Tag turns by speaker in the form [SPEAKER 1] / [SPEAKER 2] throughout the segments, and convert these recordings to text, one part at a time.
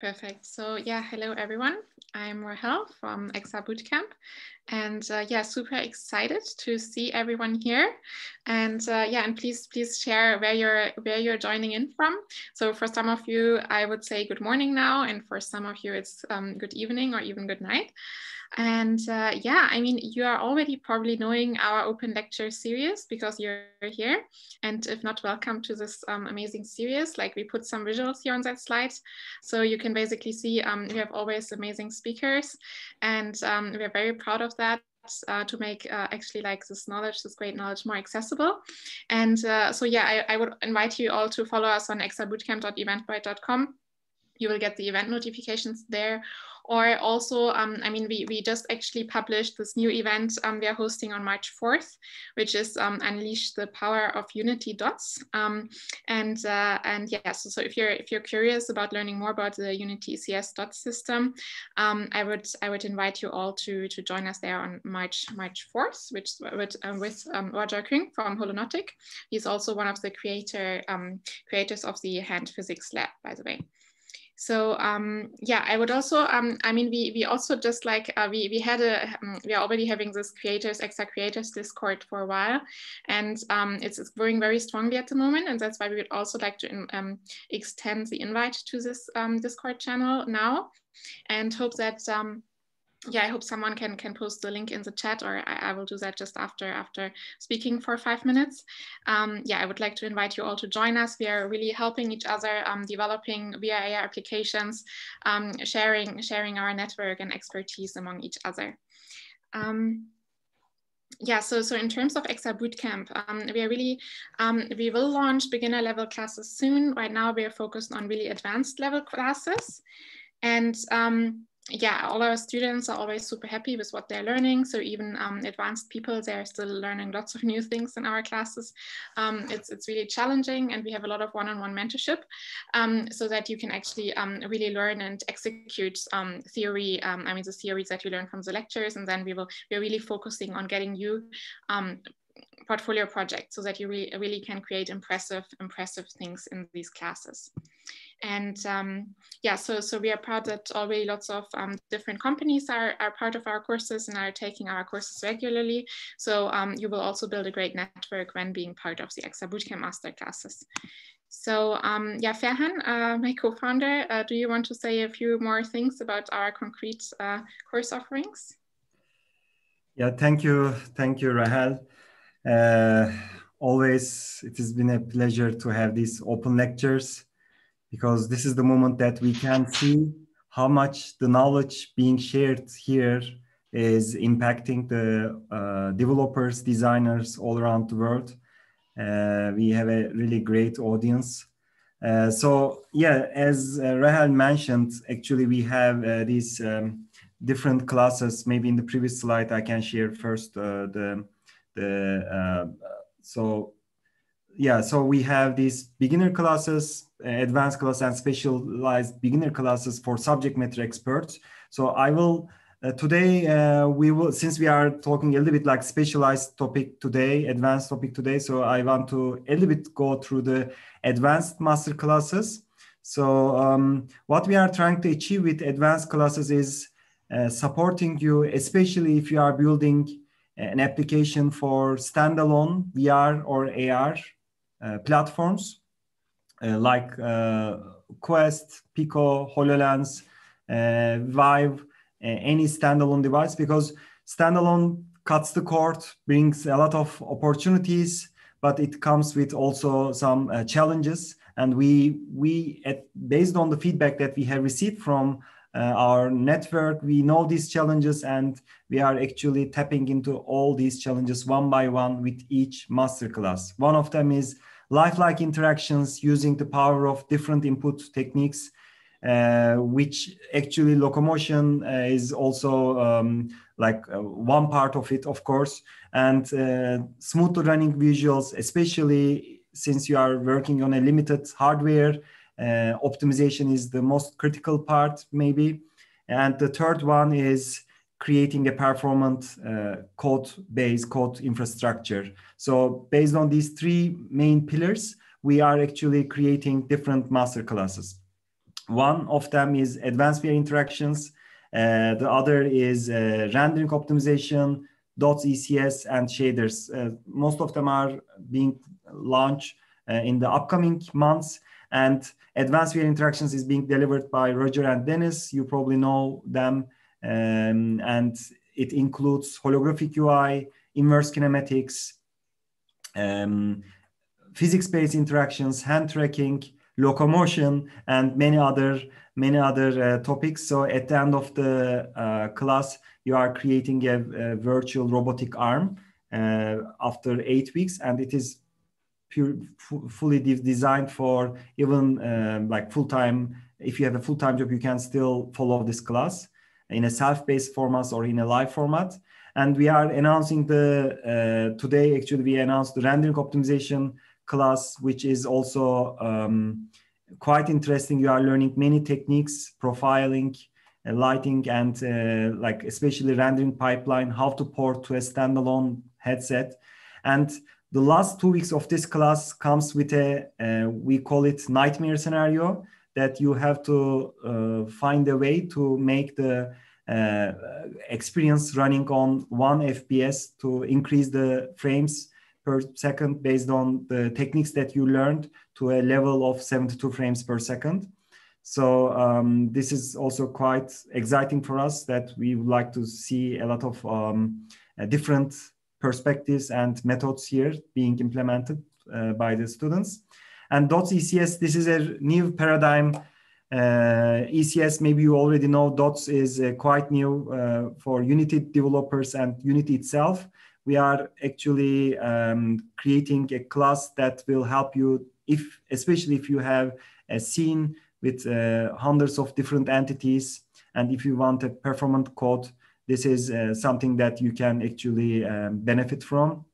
[SPEAKER 1] Perfect. So yeah, hello everyone. I'm Rahel from XR Bootcamp, and uh, yeah, super excited to see everyone here. And uh, yeah, and please please share where you're where you're joining in from. So for some of you, I would say good morning now, and for some of you, it's um, good evening or even good night. And uh, yeah, I mean, you are already probably knowing our open lecture series because you're here. And if not, welcome to this um, amazing series. Like we put some visuals here on that slide. So you can basically see um, we have always amazing speakers and um, we're very proud of that. Uh, to make uh, actually like this knowledge, this great knowledge more accessible. And uh, so yeah, I, I, would invite you all to follow us on xrbootcamp.eventbrite.com. You will get the event notifications there or also, um, I mean, we, we just actually published this new event um, we are hosting on March 4th, which is um, Unleash the Power of Unity Dots. Um, and uh, and yes, yeah, so, so, if you're if you're curious about learning more about the Unity ECS dot system, um, I would I would invite you all to to join us there on March March 4th, which with um, with Roger Kung from Holonautic. He's also one of the creator creators of the Hand Physics Lab, by the way. So um, yeah, I would also, um, I mean, we we also just like uh, we we had a um, we are already having this creators XR creators Discord for a while, and um, it's, it's growing very strongly at the moment, and that's why we would also like to um, extend the invite to this um, Discord channel now, and hope that yeah, I hope someone can can post the link in the chat, or I, I will do that just after after speaking for five minutes. Um, yeah, I would like to invite you all to join us. We are really helping each other, um, developing VR applications, um, sharing sharing our network and expertise among each other. Um, yeah, so so in terms of XR Bootcamp, um, we are really um, we will launch beginner level classes soon. Right now, we are focused on really advanced level classes, and um, yeah, all our students are always super happy with what they're learning. So even um, advanced people, they're still learning lots of new things in our classes. Um, it's, it's really challenging and we have a lot of one-on-one -on -one mentorship um, so that you can actually um, really learn and execute um, theory. Um, I mean, the theories that you learn from the lectures and then we will, we're really focusing on getting you portfolio projects so that you really, really can create impressive, impressive things in these classes. And um, yeah, so, so we are proud that already lots of um, different companies are, are part of our courses and are taking our courses regularly. So um, you will also build a great network when being part of the XR Bootcamp Master classes. So um, yeah, Ferhan, uh, my co-founder, uh, do you want to say a few more things about our concrete uh, course offerings?
[SPEAKER 2] Yeah, thank you. Thank you, Rahel. Uh, always, it has been a pleasure to have these open lectures because this is the moment that we can see how much the knowledge being shared here is impacting the uh, developers, designers all around the world. Uh, we have a really great audience. Uh, so yeah, as uh, Rahel mentioned, actually we have uh, these um, different classes. Maybe in the previous slide, I can share first uh, the, the so yeah, so we have these beginner classes, advanced class and specialized beginner classes for subject matter experts. So I will uh, today uh, we will since we are talking a little bit like specialized topic today, advanced topic today. So I want to a little bit go through the advanced master classes. So um, what we are trying to achieve with advanced classes is uh, supporting you, especially if you are building an application for standalone VR or AR uh, platforms uh, like uh, Quest, Pico, HoloLens, Vive, any standalone device because standalone cuts the cord, brings a lot of opportunities, but it comes with also some uh, challenges. And we, we at, based on the feedback that we have received from uh, our network, we know these challenges and we are actually tapping into all these challenges one by one with each masterclass. One of them is lifelike interactions using the power of different input techniques, uh, which actually locomotion uh, is also um, like uh, one part of it, of course, and uh, smooth running visuals, especially since you are working on a limited hardware, uh, optimization is the most critical part, maybe. And the third one is creating a performant uh, code base, code infrastructure. So based on these three main pillars, we are actually creating different master classes. One of them is advanced VR interactions. Uh, the other is uh, rendering optimization, dots ECS, and shaders. Uh, most of them are being launched uh, in the upcoming months. And advanced VR interactions is being delivered by Roger and Dennis. You probably know them. Um, and it includes holographic UI, inverse kinematics, um, physics-based interactions, hand tracking, locomotion, and many other many other uh, topics. So at the end of the uh, class, you are creating a, a virtual robotic arm uh, after eight weeks, and it is pure, fully de designed for even um, like full time. If you have a full time job, you can still follow this class in a self-paced format or in a live format. And we are announcing the uh, today. Actually, we announced the rendering optimization class, which is also um, quite interesting. You are learning many techniques, profiling, uh, lighting, and uh, like especially rendering pipeline, how to port to a standalone headset. And the last two weeks of this class comes with a, uh, we call it nightmare scenario that you have to uh, find a way to make the uh, experience running on one FPS to increase the frames per second based on the techniques that you learned to a level of 72 frames per second. So um, this is also quite exciting for us that we would like to see a lot of um, different perspectives and methods here being implemented uh, by the students. And DOTS ECS, this is a new paradigm. Uh, ECS, maybe you already know, DOTS is uh, quite new uh, for Unity developers and Unity itself. We are actually um, creating a class that will help you, if especially if you have a scene with uh, hundreds of different entities, and if you want a performant code this is uh, something that you can actually um, benefit from.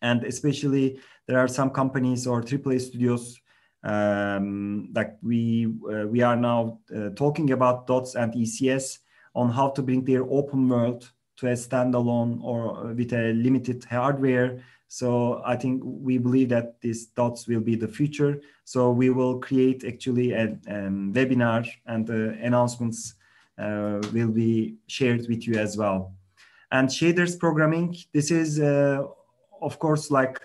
[SPEAKER 2] And especially there are some companies or AAA studios um, that we uh, we are now uh, talking about dots and ECS on how to bring their open world to a standalone or with a limited hardware. So I think we believe that these dots will be the future. So we will create actually a, a um, webinar and the announcements uh, will be shared with you as well. And shaders programming, this is, uh, of course, like,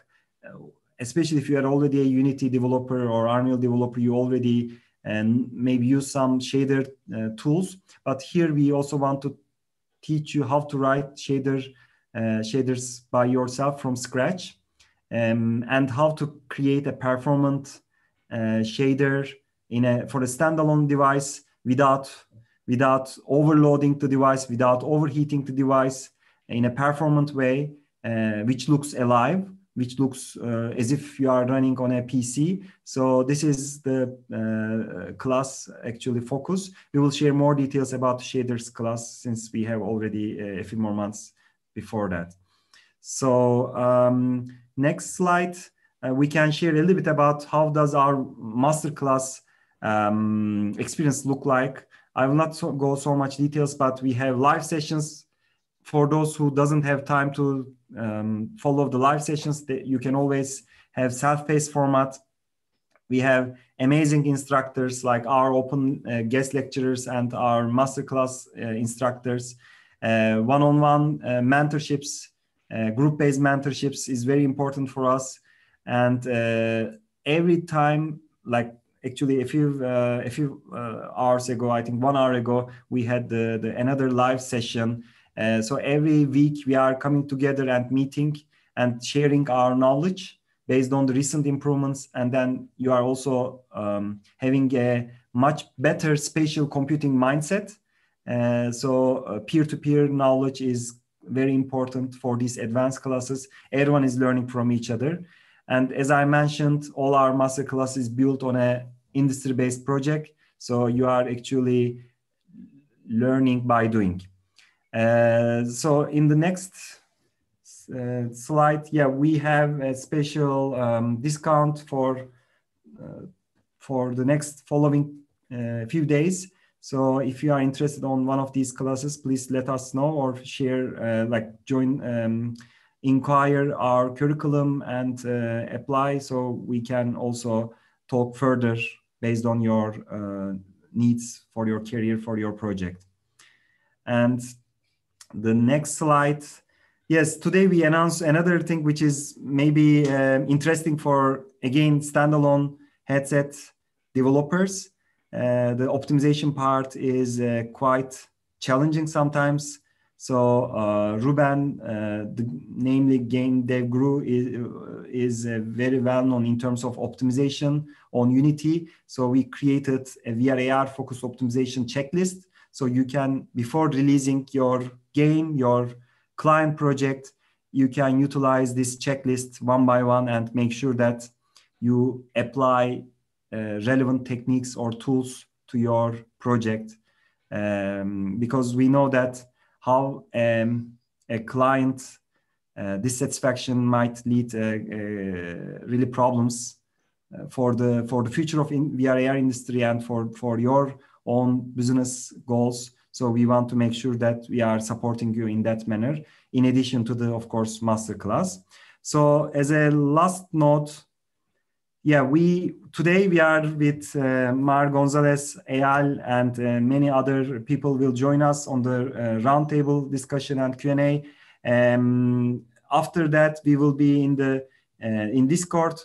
[SPEAKER 2] uh, especially if you are already a Unity developer or Unreal developer, you already and maybe use some shader uh, tools. But here we also want to teach you how to write shader uh, shaders by yourself from scratch, um, and how to create a performant uh, shader in a for a standalone device without without overloading the device, without overheating the device in a performant way, uh, which looks alive, which looks uh, as if you are running on a PC. So this is the uh, class actually focus. We will share more details about shaders class since we have already uh, a few more months before that. So um, next slide, uh, we can share a little bit about how does our masterclass um, experience look like. I will not so, go so much details, but we have live sessions for those who doesn't have time to um, follow the live sessions. That you can always have self-paced format. We have amazing instructors like our open uh, guest lecturers and our masterclass uh, instructors. Uh, one-on-one uh, mentorships, uh, group-based mentorships is very important for us. And uh, every time, like actually a few uh, a few uh, hours ago i think one hour ago we had the, the another live session. Uh, so every week we are coming together and meeting and sharing our knowledge based on the recent improvements. And then you are also um, having a much better spatial computing mindset. Uh, so uh, peer-to-peer knowledge is very important for these advanced classes. Everyone is learning from each other. And as I mentioned, all our masterclass is built on a industry-based project. So you are actually learning by doing. Uh, so in the next uh, slide, yeah, we have a special um, discount for uh, for the next following uh, few days. So if you are interested on one of these classes, please let us know or share, uh, like join, um, inquire our curriculum and uh, apply so we can also talk further based on your uh, needs for your career, for your project. And the next slide. Yes, today we announce another thing which is maybe uh, interesting for, again, standalone headset developers. Uh, the optimization part is uh, quite challenging sometimes. So uh, Ruben, uh, the, namely Game Dev Guru, is, is uh, very well known in terms of optimization on Unity. So we created a VRAR focused optimization checklist. So you can, before releasing your game, your client project, you can utilize this checklist one by one and make sure that you apply uh, relevant techniques or tools to your project. Um, because we know that how um, a client uh, dissatisfaction might lead uh, uh, really problems uh, for the for the future of in industry and for for your own business goals. So we want to make sure that we are supporting you in that manner, in addition to the, of course, masterclass. So as a last note, yeah, we today we are with uh, Mar Gonzalez, Eyal, and uh, many other people will join us on the uh, roundtable discussion and Q and A. Um, after that, we will be in the uh, in Discord.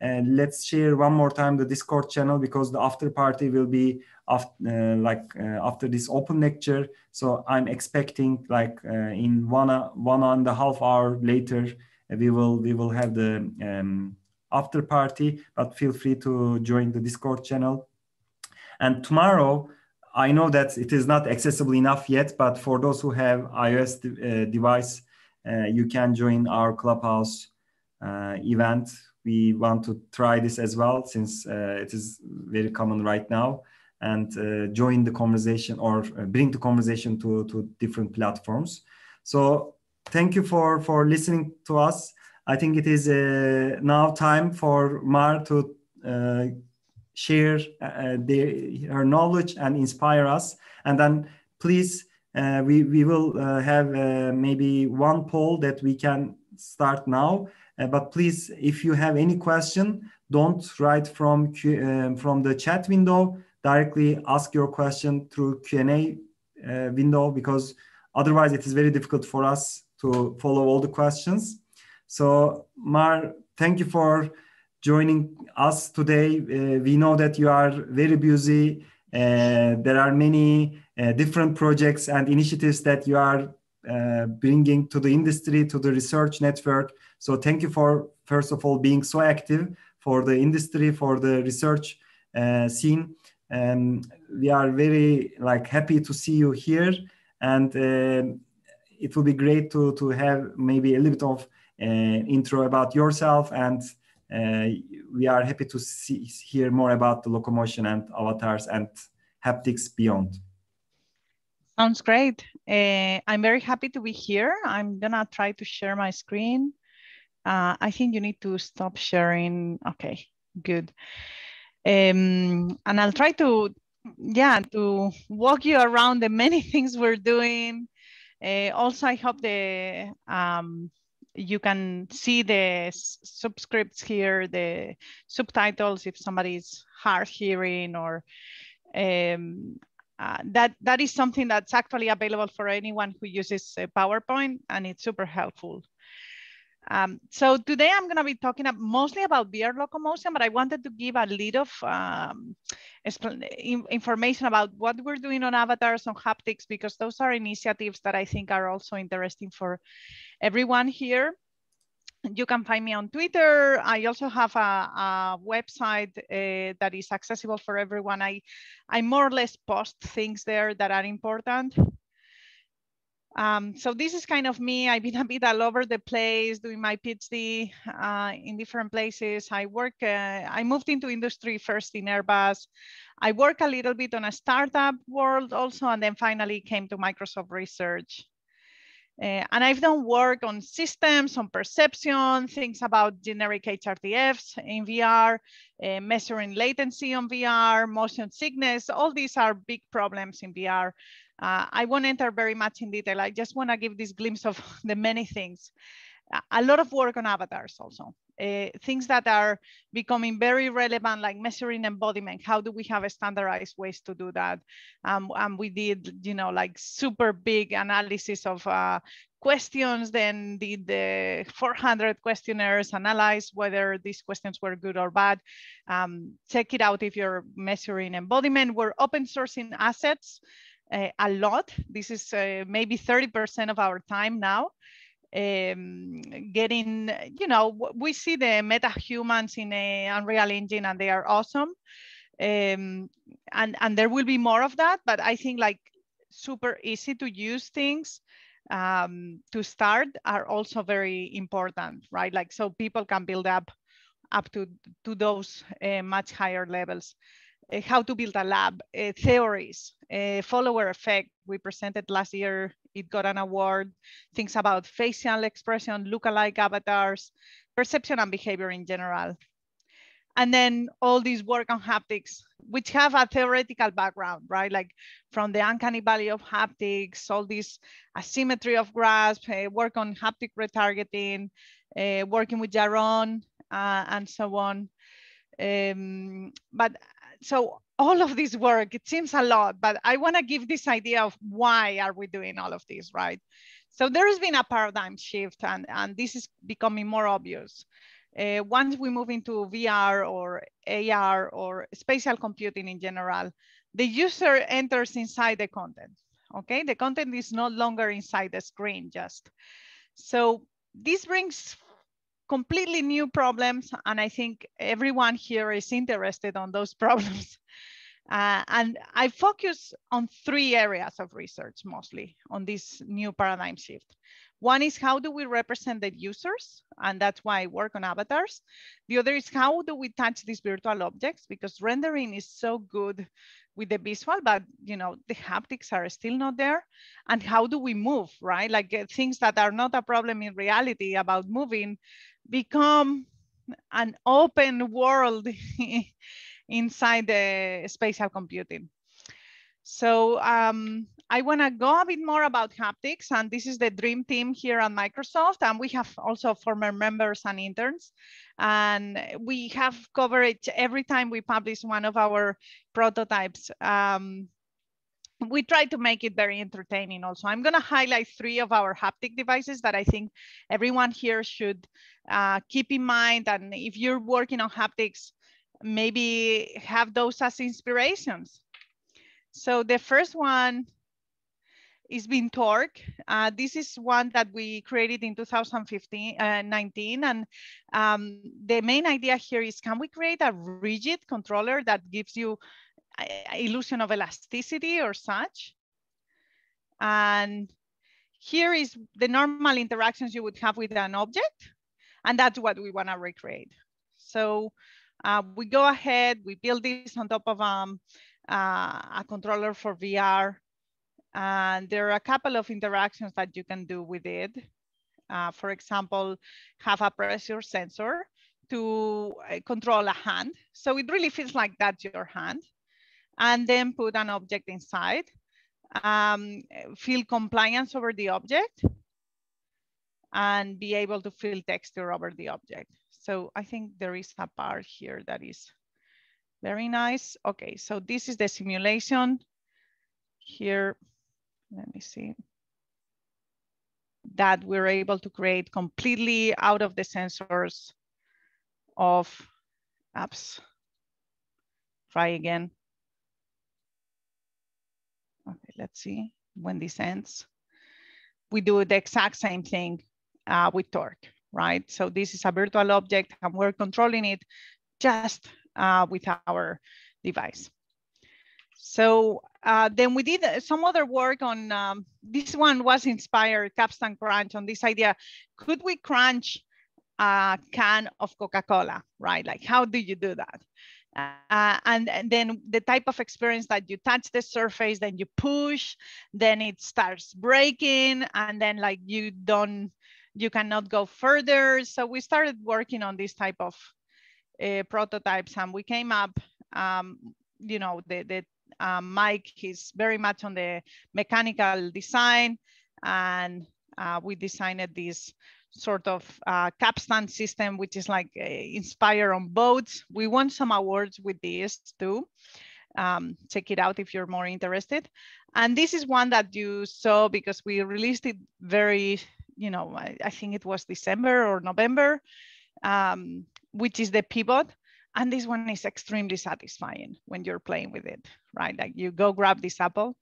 [SPEAKER 2] And let's share one more time the Discord channel because the after party will be after uh, like uh, after this open lecture. So I'm expecting like in one one and a half hour later we will we will have the um, after party, but feel free to join the Discord channel. And tomorrow, I know that it is not accessible enough yet, but for those who have iOS uh, device, uh, you can join our Clubhouse uh, event. We want to try this as well since uh, it is very common right now and uh, join the conversation or uh, bring the conversation to, to different platforms. So thank you for, for listening to us. I think it is uh, now time for Mar to uh, share uh, the, her knowledge and inspire us. And then please, uh, we, we will uh, have uh, maybe one poll that we can start now. but please, if you have any question, don't write from, Q, um, from the chat window. Directly ask your question through Q&A window because otherwise it is very difficult for us to follow all the questions. So, Mar, thank you for joining us today. Uh, we know that you are very busy. Uh, there are many uh, different projects and initiatives that you are uh, bringing to the industry, to the research network. So, thank you for, first of all, being so active for the industry, for the research uh, scene. Um, we are very like happy to see you here, and uh, it will be great to to have maybe a little bit of intro about yourself and uh, we are happy to see, hear more about the locomotion and avatars and haptics beyond.
[SPEAKER 3] Sounds great. Uh, I'm very happy to be here. I'm gonna try to share my screen. Uh, I think you need to stop sharing. Okay, good. Um, and I'll try to, yeah, to walk you around the many things we're doing. Uh, also, I hope the um, you can see the subscripts here, the subtitles if somebody's hard hearing or um, uh, that, that is something that's actually available for anyone who uses PowerPoint and it's super helpful. Um, so today I'm going to be talking mostly about VR locomotion, but I wanted to give a little of um, information about what we're doing on avatars, on haptics, because those are initiatives that I think are also interesting for everyone here. You can find me on Twitter. I also have a, a website uh, that is accessible for everyone. I, I more or less post things there that are important. Um, so this is kind of me. I've been a bit all over the place doing my PhD uh, in different places. I work, uh, I moved into industry first in Airbus. I work a little bit on a startup world also, and then finally came to Microsoft Research. Uh, and I've done work on systems, on perception, things about generic HRTFs in VR, uh, measuring latency on VR, motion sickness. All these are big problems in VR. Uh, I won't enter very much in detail. I just want to give this glimpse of the many things. A lot of work on avatars also. uh, things that are becoming very relevant, like measuring embodiment. How do we have standardized ways to do that? Um, and we did, you know, like super big analysis of uh, questions, then did the 400 questionnaires, analyze whether these questions were good or bad. Um, check it out if you're measuring embodiment. We're open sourcing assets a lot. This is uh, maybe 30% of our time now um, getting, you know, we see the meta humans in Unreal Engine and they are awesome. Um, and, and there will be more of that, but I think like super easy to use things um, to start are also very important, right? Like, so people can build up up to, to those uh, much higher levels. Uh, how to build a lab, uh, theories, uh, follower effect. We presented last year, it got an award, things about facial expression, lookalike avatars, perception and behavior in general. And then all this work on haptics, which have a theoretical background, right? Like from the uncanny valley of haptics, all this asymmetry of grasp, uh, work on haptic retargeting, uh, working with Jaron, uh, and so on. Um, but so all of this work, it seems a lot, but I want to give this idea of why are we doing all of this, right? So there has been a paradigm shift and, and this is becoming more obvious. Uh, once we move into VR or AR or spatial computing in general, the user enters inside the content, okay? The content is no longer inside the screen just. So this brings completely new problems. And I think everyone here is interested on those problems. Uh, and I focus on three areas of research mostly on this new paradigm shift. One is how do we represent the users? And that's why I work on avatars. The other is how do we touch these virtual objects? Because rendering is so good with the visual, but you know the haptics are still not there. And how do we move, right? Like uh, things that are not a problem in reality about moving become an open world inside the spatial computing. So um, I want to go a bit more about haptics, and this is the dream team here at Microsoft, and we have also former members and interns, and we have coverage every time we publish one of our prototypes. Um, we try to make it very entertaining also. I'm going to highlight three of our haptic devices that I think everyone here should uh, keep in mind. And if you're working on haptics, maybe have those as inspirations. So the first one is BinTorque. Uh, this is one that we created in 2015, uh, 19. And um, the main idea here is can we create a rigid controller that gives you illusion of elasticity or such. And here is the normal interactions you would have with an object. And that's what we want to recreate. So uh, we go ahead, we build this on top of um, uh, a controller for VR. And there are a couple of interactions that you can do with it. Uh, for example, have a pressure sensor to uh, control a hand. So it really feels like that's your hand and then put an object inside. Um, feel compliance over the object and be able to fill texture over the object. So I think there is a part here that is very nice. Okay, so this is the simulation. Here, let me see. That we're able to create completely out of the sensors of apps. Try again. Okay, let's see when this ends. We do the exact same thing uh, with TORC, right? So this is a virtual object and we're controlling it just uh, with our device. So uh, then we did some other work on, um, this one was inspired, Capstan Crunch, on this idea, could we crunch a can of Coca-Cola, right? Like how do you do that? Uh, and, and, then the type of experience that you touch the surface, then you push, then it starts breaking, and then like you don't, you cannot go further. So we started working on this type of uh, prototypes, and we came up, um, you know, the the um, Mike is very much on the mechanical design, and uh, we designed this sort of uh, capstan system, which is like uh, inspire on boats. We won some awards with this too. Um, check it out if you're more interested. And this is one that you saw because we released it very, you know, I, I think it was December or November, um, which is the pivot. And this one is extremely satisfying when you're playing with it, right? Like you go grab this apple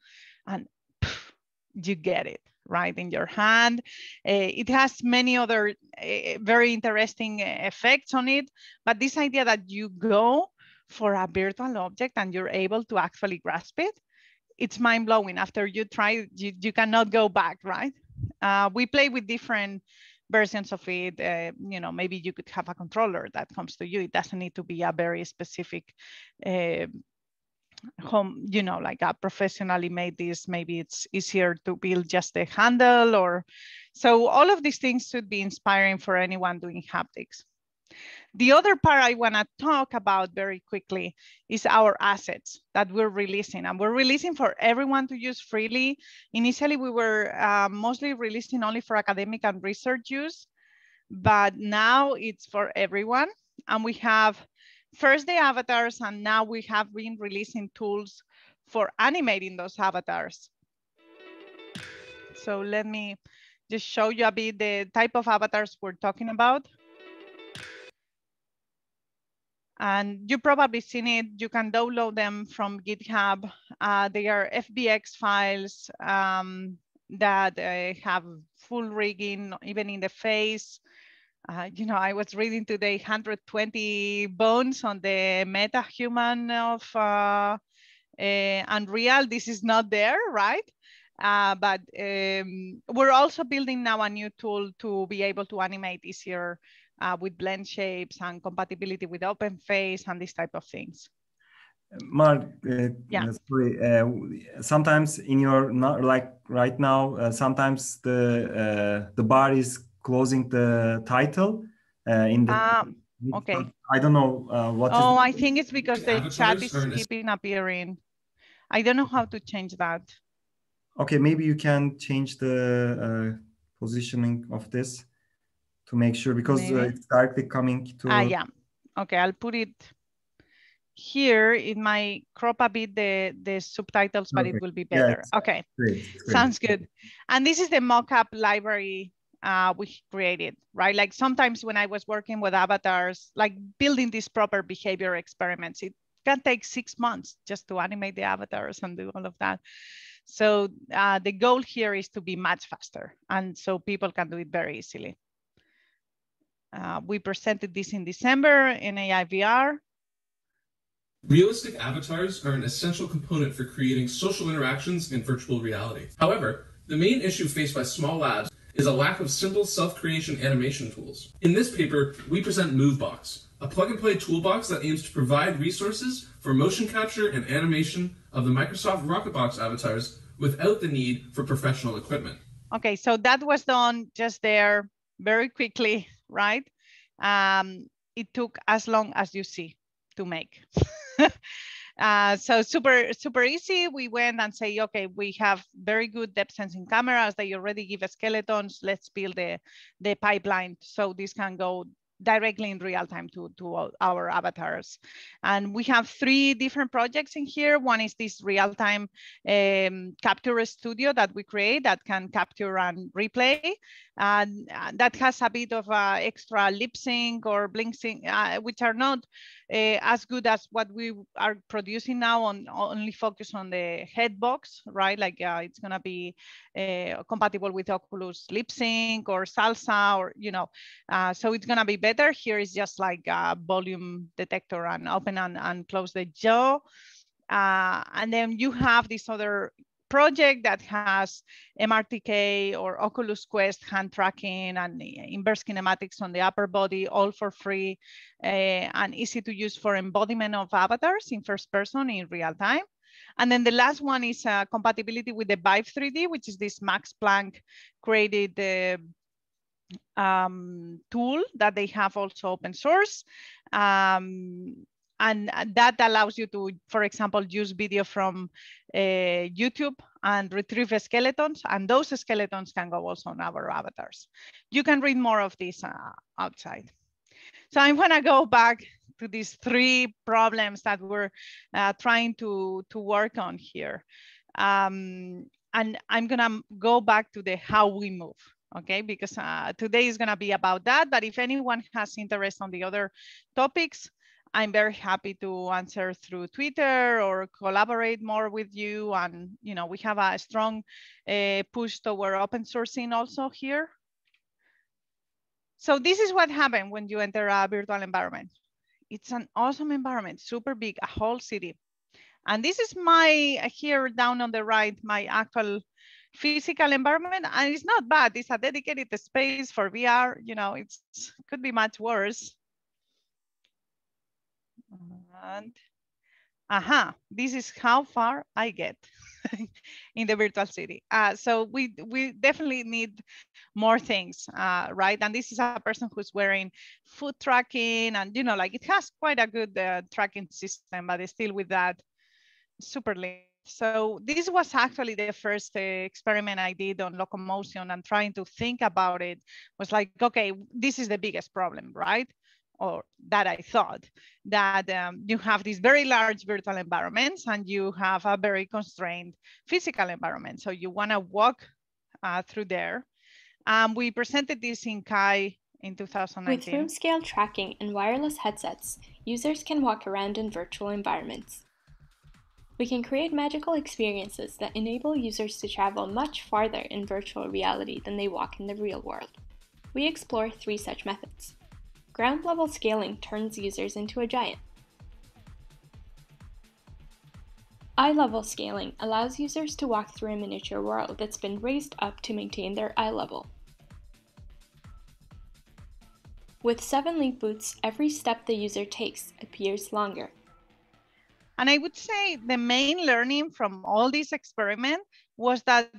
[SPEAKER 3] and poof, you get it right in your hand. Uh, it has many other uh, very interesting eh, effects on it, but this idea that you go for a virtual object and you're able to actually grasp it, it's mind blowing. After you try, you, you cannot go back, right? Uh, we play with different versions of it. Uh, you know, maybe you could have a controller that comes to you. It doesn't need to be a very specific uh, home, you know, like a professionally made this, maybe it's easier to build just a handle or, so all of these things should be inspiring for anyone doing haptics. The other part I want to talk about very quickly is our assets that we're releasing. And we're releasing for everyone to use freely. Initially, we were uh, mostly releasing only for academic and research use, but now it's for everyone. And we have first the avatars, and now we have been releasing tools for animating those avatars. So let me just show you a bit the type of avatars we're talking about. And you probably seen it. You can download them from GitHub. Uh, they are FBX files um, that uh, have full rigging, even in the face. Uh, you know, I was reading today 120 bones on the MetaHuman of uh, uh, Unreal. This is not there, right? Uh, but um, we're also building now a new tool to be able to animate easier uh, with blend shapes and compatibility with OpenFace and these type of things.
[SPEAKER 2] Mar, uh, yeah. sorry. Uh, sometimes in your not like right now, uh, sometimes the uh, the bar is closing the title uh, in the.
[SPEAKER 3] Um, okay.
[SPEAKER 2] I don't know uh, what.
[SPEAKER 3] Oh, I think it's because the chat is keeping appearing. I don't know how to change that.
[SPEAKER 2] Okay, maybe you can change the positioning of this to make sure because uh, it's directly coming to.
[SPEAKER 3] Ah, yeah. Okay, I'll put it here. It might crop a bit the, the subtitles, but okay. it will be better. Yeah, okay, great, great. sounds good. And this is the mocap library uh, we created, right? Like sometimes when I was working with avatars, like building these proper behavior experiments, it can take six months just to animate the avatars and do all of that. So uh, the goal here is to be much faster. And so people can do it very easily. Uh, we presented this in December in AIVR.
[SPEAKER 4] Realistic avatars are an essential component for creating social interactions in virtual reality. However, the main issue faced by small labs is a lack of simple self-creation animation tools. In this paper, we present MoveBox, a plug-and-play toolbox that aims to provide resources for motion capture and animation of the Microsoft Rocketbox avatars without the need for professional equipment.
[SPEAKER 3] Okay, so that was done just there very quickly right? Um, it took as long as you see to make. uh, so super, super easy. We went and say, okay, we have very good depth sensing cameras. They already give us skeletons. Let's build the, the pipeline so this can go directly in real time to, to our avatars. And we have three different projects in here. One is this real time um, capture studio that we create that can capture and replay. And that has a bit of uh, extra lip sync or blink sync, uh, which are not uh, as good as what we are producing now on only focus on the HeadBox, right? Like uh, it's gonna be uh, compatible with Oculus lip sync or salsa or, you know, uh, so it's gonna be better. Here is just like a volume detector and open and, and close the jaw. Uh, and then you have this other project that has MRTK or Oculus Quest hand tracking and inverse kinematics on the upper body, all for free uh, and easy to use for embodiment of avatars in first person in real time. And then the last one is uh, compatibility with the Vive 3D, which is this Max Planck created uh, um, tool that they have also open source. Um, and that allows you to, for example, use video from uh, YouTube and retrieve skeletons, and those skeletons can go also on our avatars. You can read more of this uh, outside. So I'm gonna go back to these three problems that we're uh, trying to, to work on here. Um, and I'm gonna go back to the how we move, okay? Because uh, today is gonna be about that, but if anyone has interest on the other topics, I'm very happy to answer through Twitter or collaborate more with you. And you know, we have a strong uh, push toward open sourcing also here. So this is what happened when you enter a virtual environment. It's an awesome environment, super big, a whole city. And this is my, here down on the right, my actual physical environment. And it's not bad, it's a dedicated space for VR. You know, it's could be much worse. And aha, uh -huh, this is how far I get in the virtual city. Uh, so we we definitely need more things, uh, right? And this is a person who's wearing foot tracking, and you know, like it has quite a good uh, tracking system, but still with that super. So this was actually the first uh, experiment I did on locomotion and trying to think about it was like, okay, this is the biggest problem, right? or that I thought, that um, you have these very large virtual environments and you have a very constrained physical environment. So you wanna walk uh, through there. Um, we presented this in CHI in 2019.
[SPEAKER 5] With room scale tracking and wireless headsets, users can walk around in virtual environments. We can create magical experiences that enable users to travel much farther in virtual reality than they walk in the real world. We explore three such methods. Ground level scaling turns users into a giant. Eye level scaling allows users to walk through a miniature world that's been raised up to maintain their eye level. With 7 league boots, every step the user takes appears longer.
[SPEAKER 3] And I would say the main learning from all these experiments was that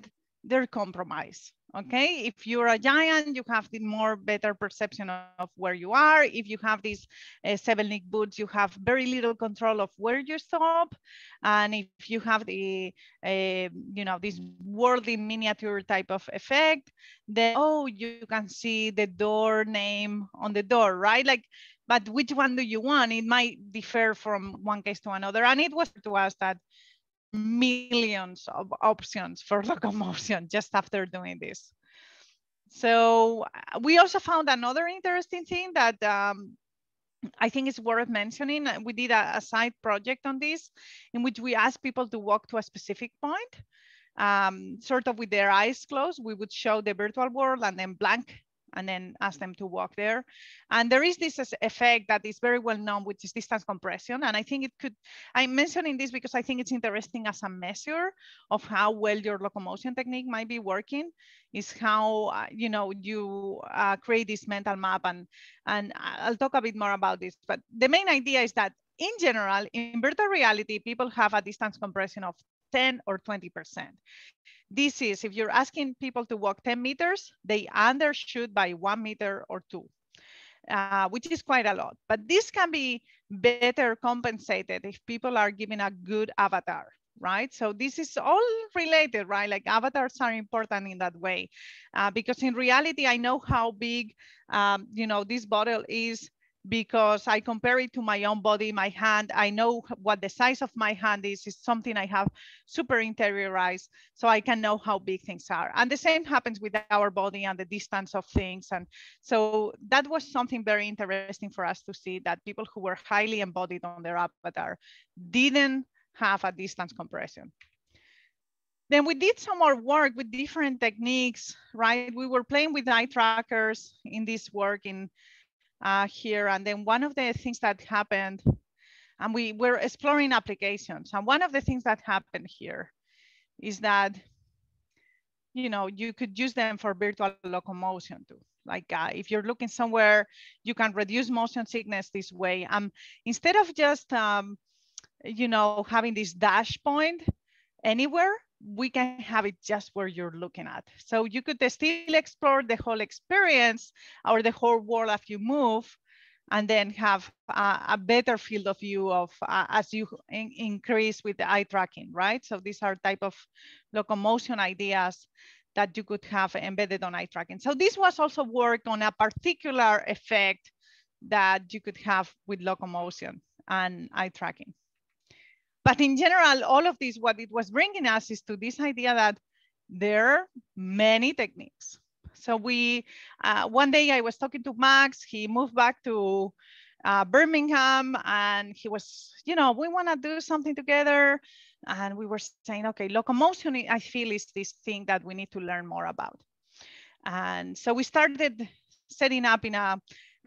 [SPEAKER 3] they're compromised okay? If you're a giant you have the more better perception of where you are. If you have these uh, seven league boots you have very little control of where you stop. And if you have the uh, you know this worldly miniature type of effect then oh you can see the door name on the door right? Like but which one do you want it might differ from one case to another and it was to us that millions of options for locomotion just after doing this. So uh, we also found another interesting thing that um, I think is worth mentioning. Uh, we did a, a, side project on this in which we asked people to walk to a specific point, um, sort of with their eyes closed. We would show the virtual world and then blank and then ask them to walk there. And there is this effect that is very well known, which is distance compression. And I think it could, I'm mentioning this because I think it's interesting as a measure of how well your locomotion technique might be working, is how, uh, you know, you uh, create this mental map. And, and I'll talk a bit more about this, but the main idea is that in general, in virtual reality, people have a distance compression of 10 or 20%. This is, if you're asking people to walk 10 meters, they undershoot by one meter or two, uh, which is quite a lot. But this can be better compensated if people are given a good avatar, right? So this is all related, right? Like avatars are important in that way, uh, because in reality, I know how big, um, you know, this bottle is because I compare it to my own body, my hand. I know what the size of my hand is. It's something I have super interiorized, so I can know how big things are. And the same happens with our body and the distance of things. And so that was something very interesting for us to see that people who were highly embodied on their avatar didn't have a distance compression. Then we did some more work with different techniques, right? We were playing with eye trackers in this work in uh, here. And then one of the things that happened, and we were exploring applications. And one of the things that happened here is that, you know, you could use them for virtual locomotion too. Like uh, if you're looking somewhere, you can reduce motion sickness this way. Um, instead of just, um, you know, having this dash point anywhere, we can have it just where you're looking at. So you could still explore the whole experience or the whole world as you move, and then have a better field of view of uh, as you in increase with the eye tracking, right? So these are type of locomotion ideas that you could have embedded on eye tracking. So this was also work on a particular effect that you could have with locomotion and eye tracking. But in general, all of this, what it was bringing us is to this idea that there are many techniques so we, uh, one day I was talking to Max, he moved back to uh, Birmingham and he was, you know, we want to do something together. And we were saying, okay, locomotion, I feel is this thing that we need to learn more about. And so we started setting up in a,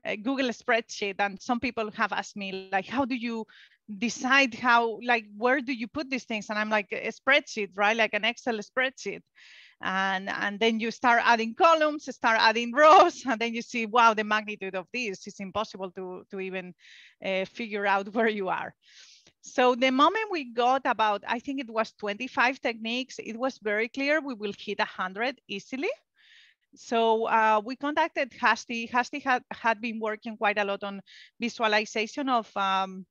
[SPEAKER 3] a Google spreadsheet and some people have asked me like, how do you decide how, like, where do you put these things? And I'm like, a spreadsheet, right? Like an Excel spreadsheet and and then you start adding columns start adding rows and then you see wow the magnitude of this is impossible to to even uh, figure out where you are so the moment we got about i think it was 25 techniques it was very clear we will hit 100 easily so uh, we contacted Hasti. Hasti had, had been working quite a lot on visualization of um,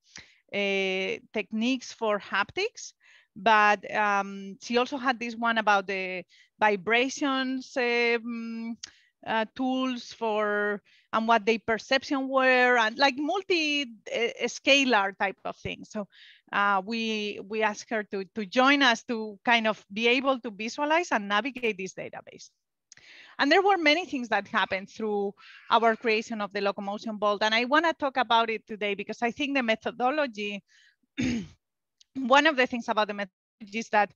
[SPEAKER 3] techniques for haptics but um, she also had this one about the vibrations um, uh, tools for and what the perception were and like multi uh, scalar type of things. So uh, we we asked her to, to join us to kind of be able to visualize and navigate this database. And there were many things that happened through our creation of the locomotion vault. And I want to talk about it today because I think the methodology one of the things about the methodology is that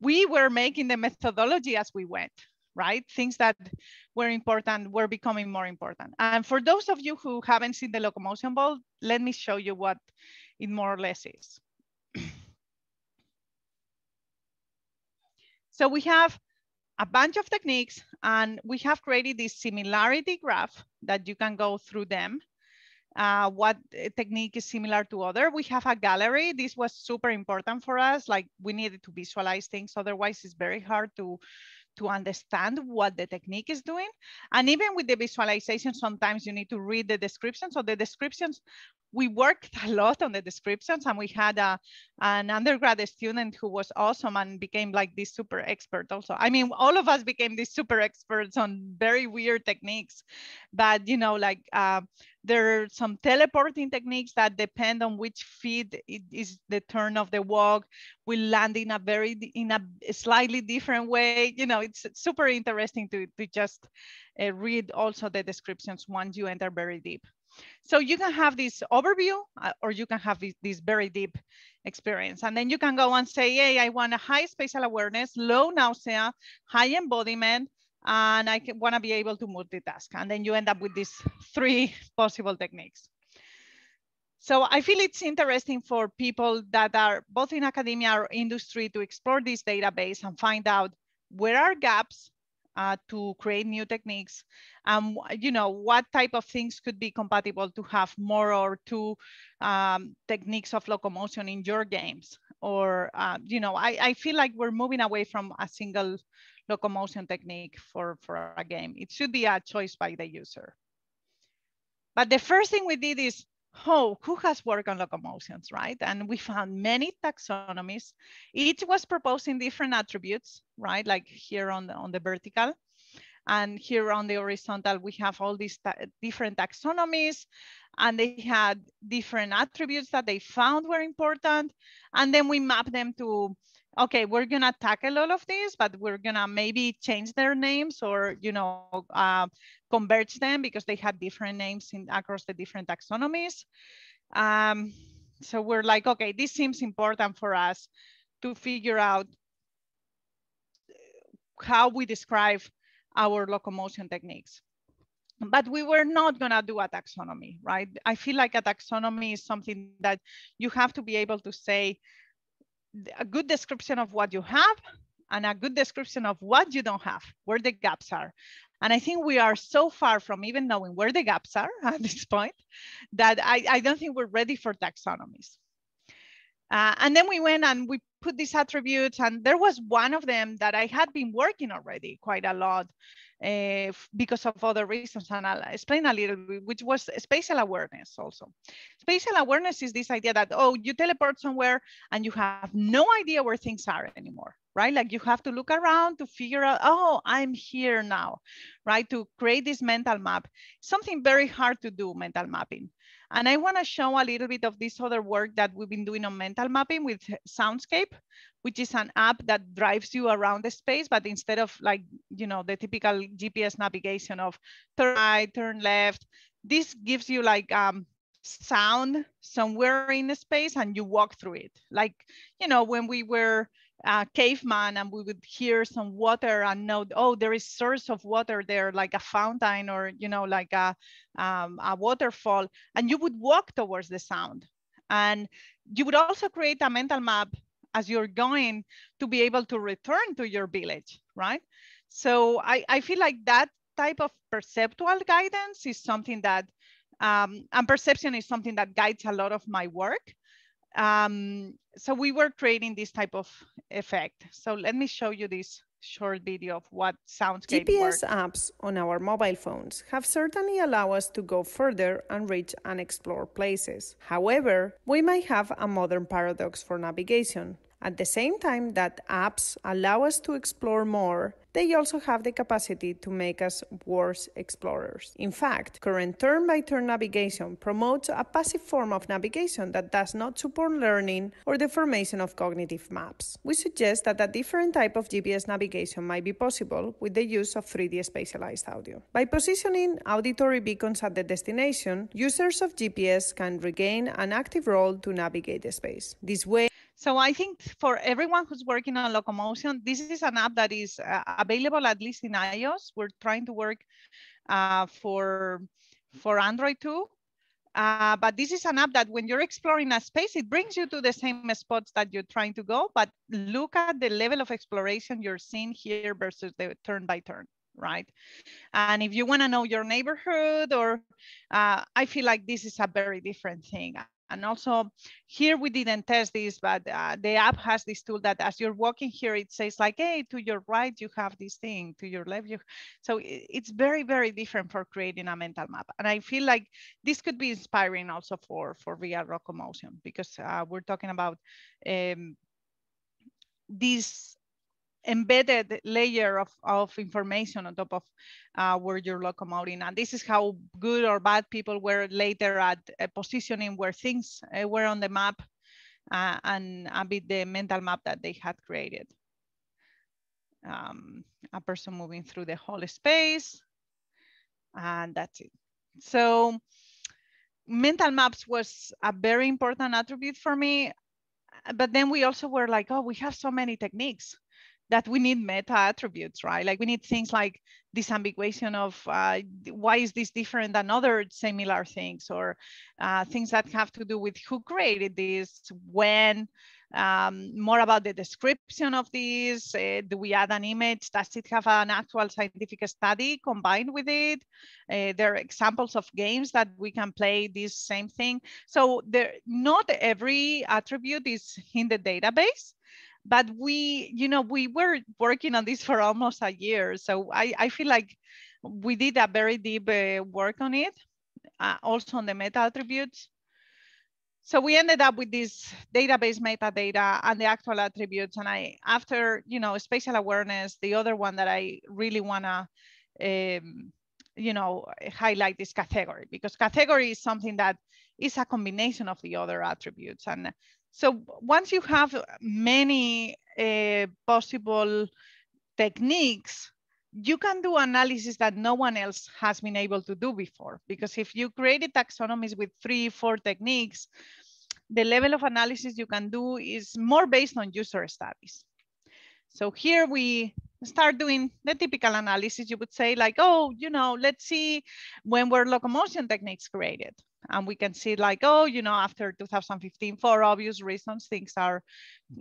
[SPEAKER 3] we were making the methodology as we went, right? Things that were important were becoming more important. And for those of you who haven't seen the locomotion vault, let me show you what it more or less is. so we have a bunch of techniques and we have created this similarity graph that you can go through them uh, what technique is similar to other. We have a gallery. This was super important for us. Like we needed to visualize things. Otherwise it's very hard to, to understand what the technique is doing. And even with the visualization, sometimes you need to read the description. So the descriptions we worked a lot on the descriptions and we had a, an undergrad student who was awesome and became like this super expert also. I mean, all of us became these super experts on very weird techniques, but you know, like uh, there are some teleporting techniques that depend on which feet it is the turn of the walk will land in a very, in a slightly different way. You know, it's super interesting to, to just uh, read also the descriptions once you enter very deep. So you can have this overview uh, or you can have this, this, very deep experience. And then you can go and say, hey, I want a high spatial awareness, low nausea, high embodiment, and I want to be able to multitask. And then you end up with these three possible techniques. So I feel it's interesting for people that are both in academia or industry to explore this database and find out where are gaps uh, to create new techniques. And um, you know what type of things could be compatible to have more or two um, techniques of locomotion in your games? Or uh, you know I, I feel like we're moving away from a single locomotion technique for for a game. It should be a choice by the user. But the first thing we did is oh, who has worked on locomotions, right? And we found many taxonomies. Each was proposing different attributes, right? Like here on the, on the vertical. And here on the horizontal, we have all these ta different taxonomies and they had different attributes that they found were important. And then we map them to okay, we're gonna tackle all of these, but we're gonna maybe change their names or you know uh, converge them because they had different names in across the different taxonomies. Um, so we're like, okay, this seems important for us to figure out how we describe our locomotion techniques. But we were not gonna do a taxonomy, right? I feel like a taxonomy is something that you have to be able to say, a good description of what you have and a good description of what you don't have, where the gaps are. And I think we are so far from even knowing where the gaps are at this point that I, I don't think we're ready for taxonomies. Uh, and then we went and we put these attributes and there was one of them that I had been working already quite a lot uh, because of other reasons. And I'll explain a little bit, which was spatial awareness also. Spatial awareness is this idea that, oh, you teleport somewhere and you have no idea where things are anymore, right? Like you have to look around to figure out, oh, I'm here now, right? To create this mental map, something very hard to do, mental mapping. And I wanna show a little bit of this other work that we've been doing on mental mapping with Soundscape, which is an app that drives you around the space, but instead of like, you know, the typical GPS navigation of turn right, turn left, this gives you like um, sound somewhere in the space and you walk through it. Like, you know, when we were uh, caveman and we would hear some water and know, oh, there is source of water there, like a fountain or, you know, like a, um, a waterfall, and you would walk towards the sound. And you would also create a mental map as you're going to be able to return to your village, right? So I, I feel like that type of perceptual guidance is something that, um, and perception is something that guides a lot of my work. Um, so we were creating this type of effect. So let me show you this short video of what Soundscape
[SPEAKER 6] GPS apps on our mobile phones have certainly allowed us to go further and reach unexplored places. However, we might have a modern paradox for navigation. At the same time that apps allow us to explore more, they also have the capacity to make us worse explorers. In fact, current turn by turn navigation promotes a passive form of navigation that does not support learning or the formation of cognitive maps. We suggest that a different type of GPS navigation might be possible with the use of 3D spatialized audio. By positioning auditory beacons at the destination, users of GPS can regain an active role to navigate the space. This way,
[SPEAKER 3] So I think for everyone who's working on locomotion, this is an app that is uh, available at least in iOS. We're trying to work uh, for for Android too. Uh, but this is an app that when you're exploring a space, it brings you to the same spots that you're trying to go. But look at the level of exploration you're seeing here versus the turn by turn, right? And if you want to know your neighborhood, or uh, I feel like this is a very different thing. And also here we didn't test this, but uh, the app has this tool that as you're walking here, it says like, hey, to your right, you have this thing, to your left, you. So it's very, very different for creating a mental map. And I feel like this could be inspiring also for, for VR locomotion because uh, we're talking about um, these embedded layer of, of information on top of uh, where you're locomoting. And this is how good or bad people were later at uh, positioning where things uh, were on the map uh, and a bit the mental map that they had created. Um, a person moving through the whole space, and that's it. So mental maps was a very important attribute for me. But then we also were like, oh, we have so many techniques that we need meta attributes, right? Like we need things like disambiguation of uh, why is this different than other similar things or uh, things that have to do with who created this, when, um, more about the description of this. Uh, do we add an image? Does it have an actual scientific study combined with it? Uh, there are examples of games that we can play this same thing. So there, not every attribute is in the database but we you know we were working on this for almost a year so i i feel like we did a very deep uh, work on it uh, also on the meta attributes. So we ended up with this database metadata and the actual attributes and i after you know spatial awareness the other one that i really want to um, you know highlight this category because category is something that is a combination of the other attributes and so once you have many uh, possible techniques, you can do analysis that no one else has been able to do before. Because if you created taxonomies with three, four techniques, the level of analysis you can do is more based on user studies. So here we start doing the typical analysis. You would say like, oh, you know, let's see when were locomotion techniques created and we can see like, oh, you know, after 2015, for obvious reasons, things are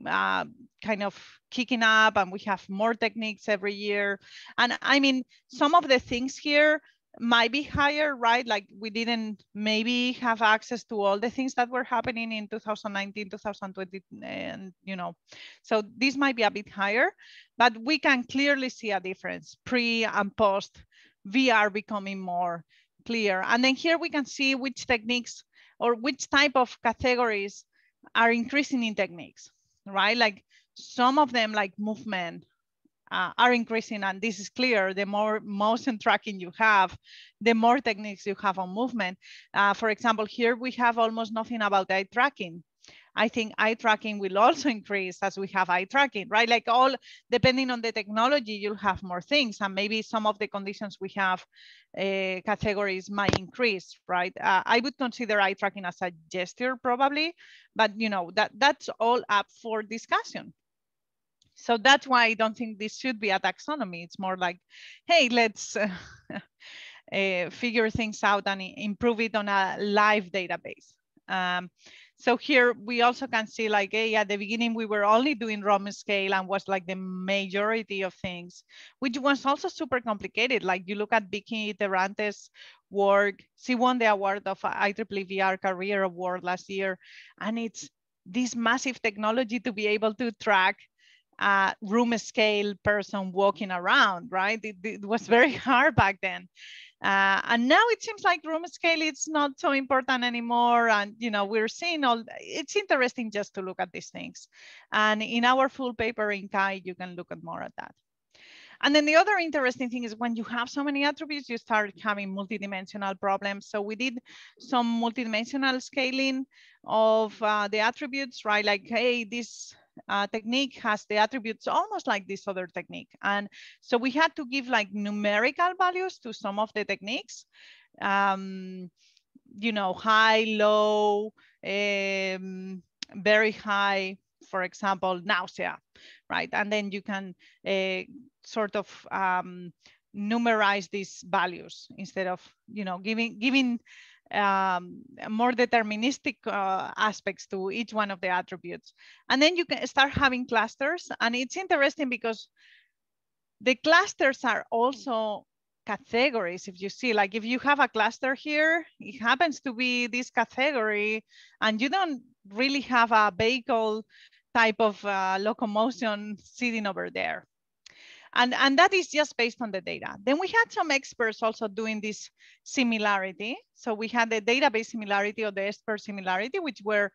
[SPEAKER 3] uh, kind of kicking up and we have more techniques every year. And I mean, some of the things here might be higher, right? Like we didn't maybe have access to all the things that were happening in 2019, 2020, and you know, so this might be a bit higher, but we can clearly see a difference pre and post VR becoming more clear. And then here we can see which techniques or which type of categories are increasing in techniques, right? Like some of them like movement uh, are increasing and this is clear the more motion tracking you have the more techniques you have on movement uh, for example here we have almost nothing about eye tracking I think eye tracking will also increase as we have eye tracking, right? Like all, depending on the technology, you'll have more things and maybe some of the conditions we have uh, categories might increase, right? Uh, I would consider eye tracking as a gesture probably, but you know, that that's all up for discussion. So that's why I don't think this should be a taxonomy. It's more like, hey, let's uh, uh, figure things out and improve it on a live database. Um, so here we also can see like, hey, at the beginning we were only doing room scale and was like the majority of things, which was also super complicated. Like you look at Vicky Interrante's work, she won the award of IEEE VR Career Award last year. And it's this massive technology to be able to track a room scale person walking around, right? It, it was very hard back then. Uh, and now it seems like room scale is not so important anymore. And, you know, we're seeing all, it's interesting just to look at these things. And in our full paper in CHI, you can look at more at that. And then the other interesting thing is when you have so many attributes, you start having multidimensional problems. So we did some multidimensional scaling of uh, the attributes, right? Like, hey, this uh, technique has the attributes almost like this other technique. And so we had to give like numerical values to some of the techniques. Um, you know, high, low, um, very high, for example, nausea, right? And then you can uh, sort of um, numerize these values instead of, you know, giving, giving um, more deterministic uh, aspects to each one of the attributes. And then you can start having clusters. And it's interesting because the clusters are also categories. If you see, like if you have a cluster here, it happens to be this category and you don't really have a vehicle type of uh, locomotion sitting over there. And, and that is just based on the data. Then we had some experts also doing this similarity. So we had the database similarity or the expert similarity, which were,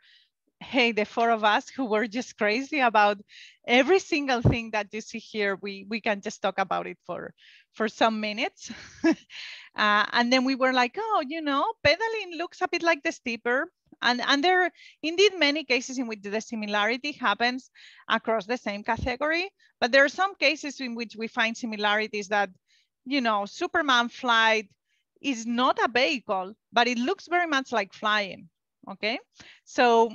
[SPEAKER 3] hey, the four of us who were just crazy about every single thing that you see here. We, we can just talk about it for, for some minutes. uh, and then we were like, oh, you know, pedaling looks a bit like the stepper. And, and there are indeed many cases in which the similarity happens across the same category, but there are some cases in which we find similarities that, you know, Superman flight is not a vehicle, but it looks very much like flying, okay? So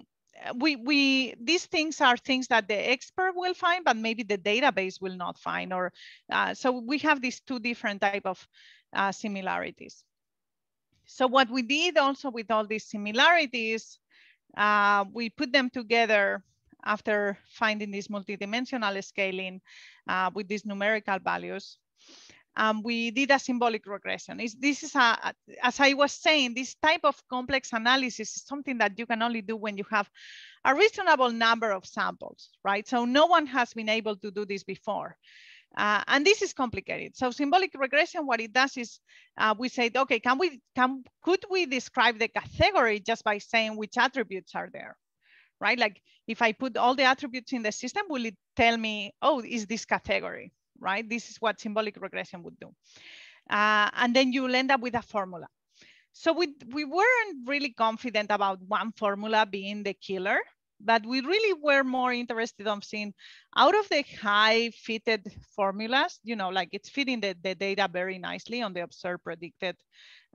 [SPEAKER 3] uh, we, we these things are things that the expert will find, but maybe the database will not find. Or uh, So we have these two different type of uh, similarities. So what we did also with all these similarities, uh, we put them together after finding this multidimensional scaling uh, with these numerical values. Um, we did a symbolic regression. It's, this is a, as I was saying, this type of complex analysis is something that you can only do when you have a reasonable number of samples, right? So no one has been able to do this before. Uh, and this is complicated. So symbolic regression, what it does is uh, we say, okay, can we, can, could we describe the category just by saying which attributes are there, right? Like if I put all the attributes in the system, will it tell me, oh, is this category, right? This is what symbolic regression would do. Uh, and then you'll end up with a formula. So we, we weren't really confident about one formula being the killer, but we really were more interested on seeing out of the high fitted formulas, you know, like it's fitting the, the data very nicely on the observed predicted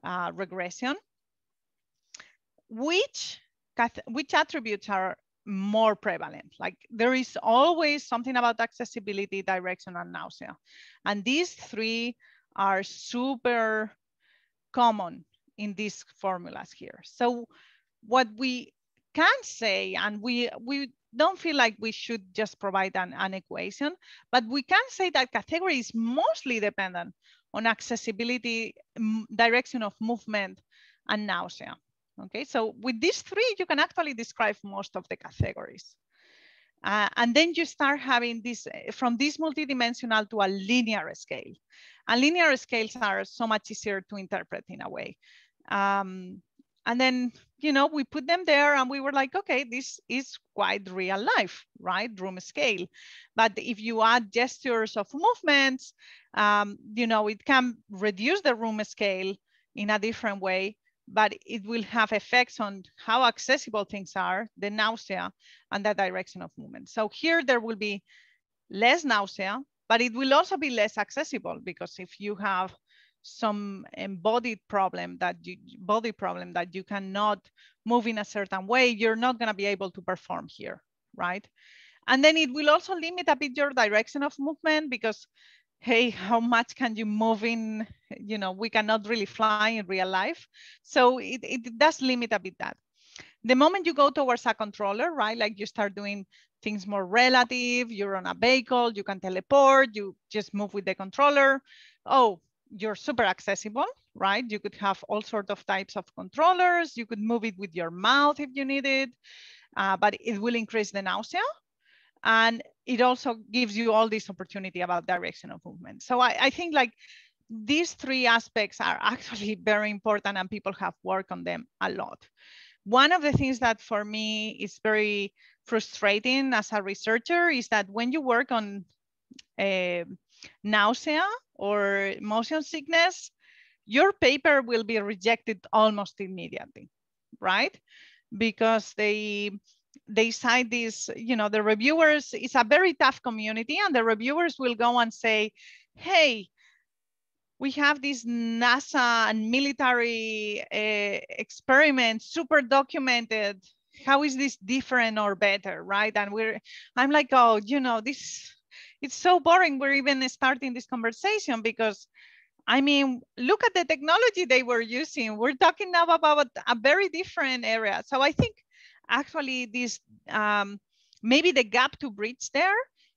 [SPEAKER 3] uh, regression, which, which attributes are more prevalent. Like there is always something about accessibility, direction, and nausea. And these three are super common in these formulas here. So what we can say, and we, we don't feel like we should just provide an, an equation, but we can say that category is mostly dependent on accessibility, direction of movement, and nausea. Okay, so with these three, you can actually describe most of the categories. Uh, and then you start having this from this multidimensional to a linear scale. And linear scales are so much easier to interpret in a way. Um, and then, you know, we put them there and we were like, okay, this is quite real life, right? Room scale. But if you add gestures of movements, um, you know, it can reduce the room scale in a different way, but it will have effects on how accessible things are, the nausea and the direction of movement. So here there will be less nausea, but it will also be less accessible because if you have some embodied problem that you body problem that you cannot move in a certain way, you're not going to be able to perform here, right? And then it will also limit a bit your direction of movement because, hey, how much can you move in? You know, we cannot really fly in real life. So it, it does limit a bit that. The moment you go towards a controller, right, like you start doing things more relative, you're on a vehicle, you can teleport, you just move with the controller. Oh, you're super accessible, right? You could have all sorts of types of controllers. You could move it with your mouth if you need it, uh, but it will increase the nausea. And it also gives you all this opportunity about direction of movement. So I, I think like these three aspects are actually very important and people have worked on them a lot. One of the things that for me is very frustrating as a researcher is that when you work on uh, nausea or motion sickness, your paper will be rejected almost immediately, right? Because they they cite this, you know, the reviewers, it's a very tough community and the reviewers will go and say, hey, we have this NASA and military uh, experiment, super documented. How is this different or better, right? And we're, I'm like, oh, you know, this it's so boring we're even starting this conversation because I mean, look at the technology they were using. We're talking now about a very different area. So I think actually this, um, maybe the gap to bridge there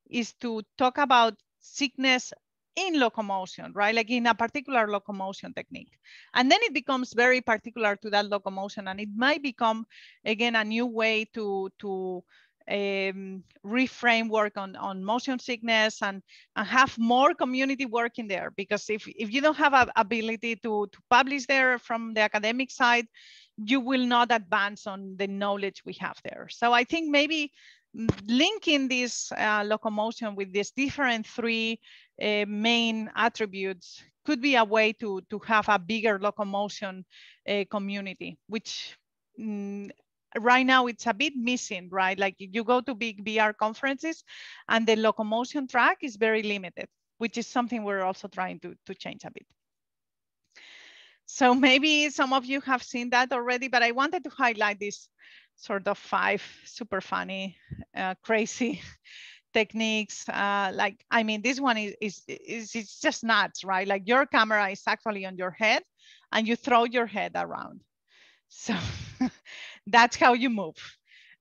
[SPEAKER 3] is to talk about sickness in locomotion, right? Like in a particular locomotion technique. And then it becomes very particular to that locomotion and it might become, again, a new way to, to um, reframe work on, on motion sickness and, and have more community work in there. Because if, if you don't have a ability to, to publish there from the academic side, you will not advance on the knowledge we have there. So I think maybe linking this uh, locomotion with these different three uh, main attributes could be a way to, to have a bigger locomotion uh, community, which mm, right now it's a bit missing, right? Like you go to big VR conferences and the locomotion track is very limited, which is something we're also trying to, to change a bit. So maybe some of you have seen that already, but I wanted to highlight this sort of five super funny, uh, crazy techniques. Uh, like, I mean, this one is, is, is it's just nuts, right? Like your camera is actually on your head and you throw your head around. So that's how you move.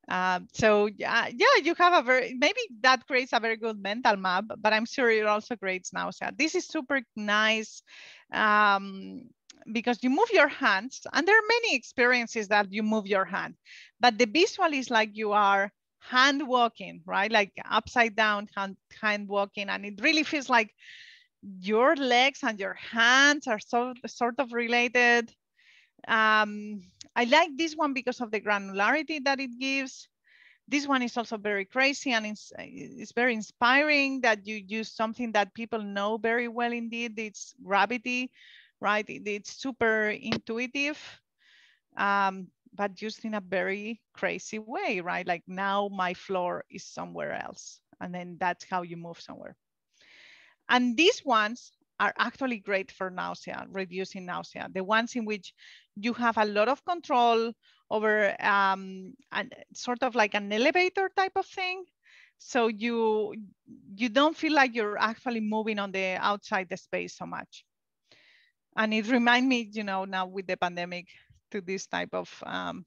[SPEAKER 3] Um, so yeah, yeah, you have a very, maybe that creates a very good mental map, but I'm sure it also creates nausea. This is super nice um, because you move your hands and there are many experiences that you move your hand, but the visual is like you are hand walking, right? Like upside down hand, hand walking. And it really feels like your legs and your hands are so, sort of related. Um, I like this one because of the granularity that it gives. This one is also very crazy and it's, it's very inspiring that you use something that people know very well indeed. It's gravity, right? It, it's super intuitive, um, but used in a very crazy way, right? Like now my floor is somewhere else. And then that's how you move somewhere. And these ones are actually great for nausea, reducing nausea. The ones in which you have a lot of control over um, and sort of like an elevator type of thing. So you you don't feel like you're actually moving on the outside the space so much. And it reminds me, you know, now with the pandemic to this type of um,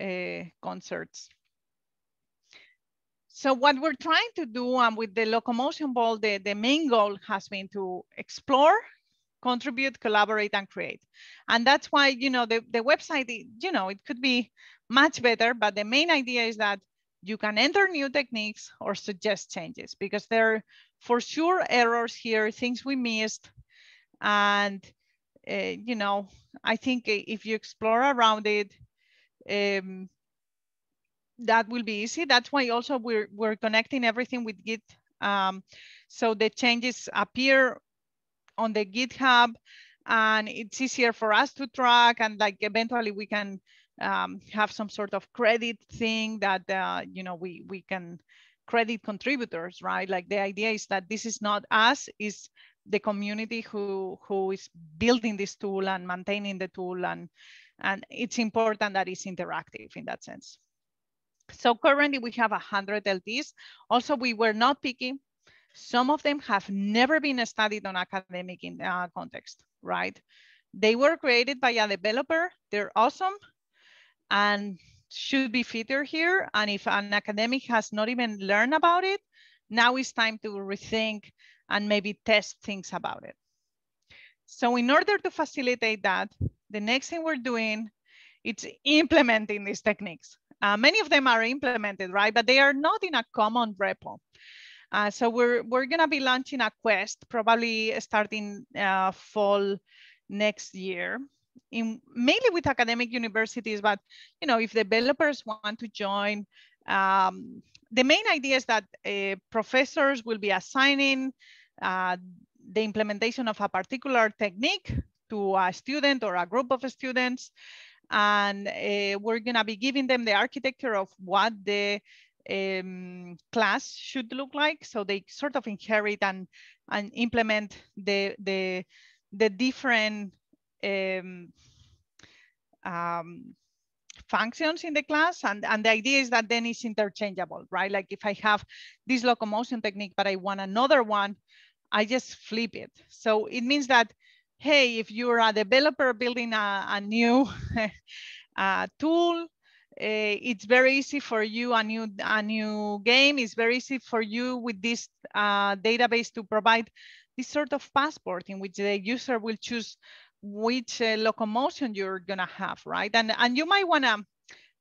[SPEAKER 3] uh, concerts. So what we're trying to do um, with the locomotion vault, the, the main goal has been to explore, contribute, collaborate, and create. And that's why, you know, the, the website, you know, it could be much better, but the main idea is that you can enter new techniques or suggest changes because there are for sure errors here, things we missed. And, uh, you know, I think if you explore around it, um, that will be easy. That's why also we're, we're connecting everything with Git. Um, so the changes appear on the GitHub and it's easier for us to track and like eventually we can um, have some sort of credit thing that, uh, you know, we, we can credit contributors, right? Like the idea is that this is not us, is the community who, who is building this tool and maintaining the tool. And, and it's important that it's interactive in that sense. So currently we have 100 LDs. Also, we were not picking. Some of them have never been studied on academic in, uh, context, right? They were created by a developer. They're awesome and should be featured here. And if an academic has not even learned about it, now it's time to rethink and maybe test things about it. So in order to facilitate that, the next thing we're doing, it's implementing these techniques. Uh, many of them are implemented, right? But they are not in a common repo. Uh, so we're, we're gonna be launching a quest, probably starting uh, fall next year, in mainly with academic universities, but you know, if developers want to join, um, the main idea is that uh, professors will be assigning uh, the implementation of a particular technique to a student or a group of students and uh, we're going to be giving them the architecture of what the um, class should look like. So they sort of inherit and, and implement the, the, the different um, um, functions in the class. And, and the idea is that then it's interchangeable, right? Like if I have this locomotion technique, but I want another one, I just flip it. So it means that hey, if you're a developer building a, a new uh, tool, uh, it's very easy for you, a new, a new game, it's very easy for you with this uh, database to provide this sort of passport in which the user will choose which uh, locomotion you're gonna have, right? And, and you might wanna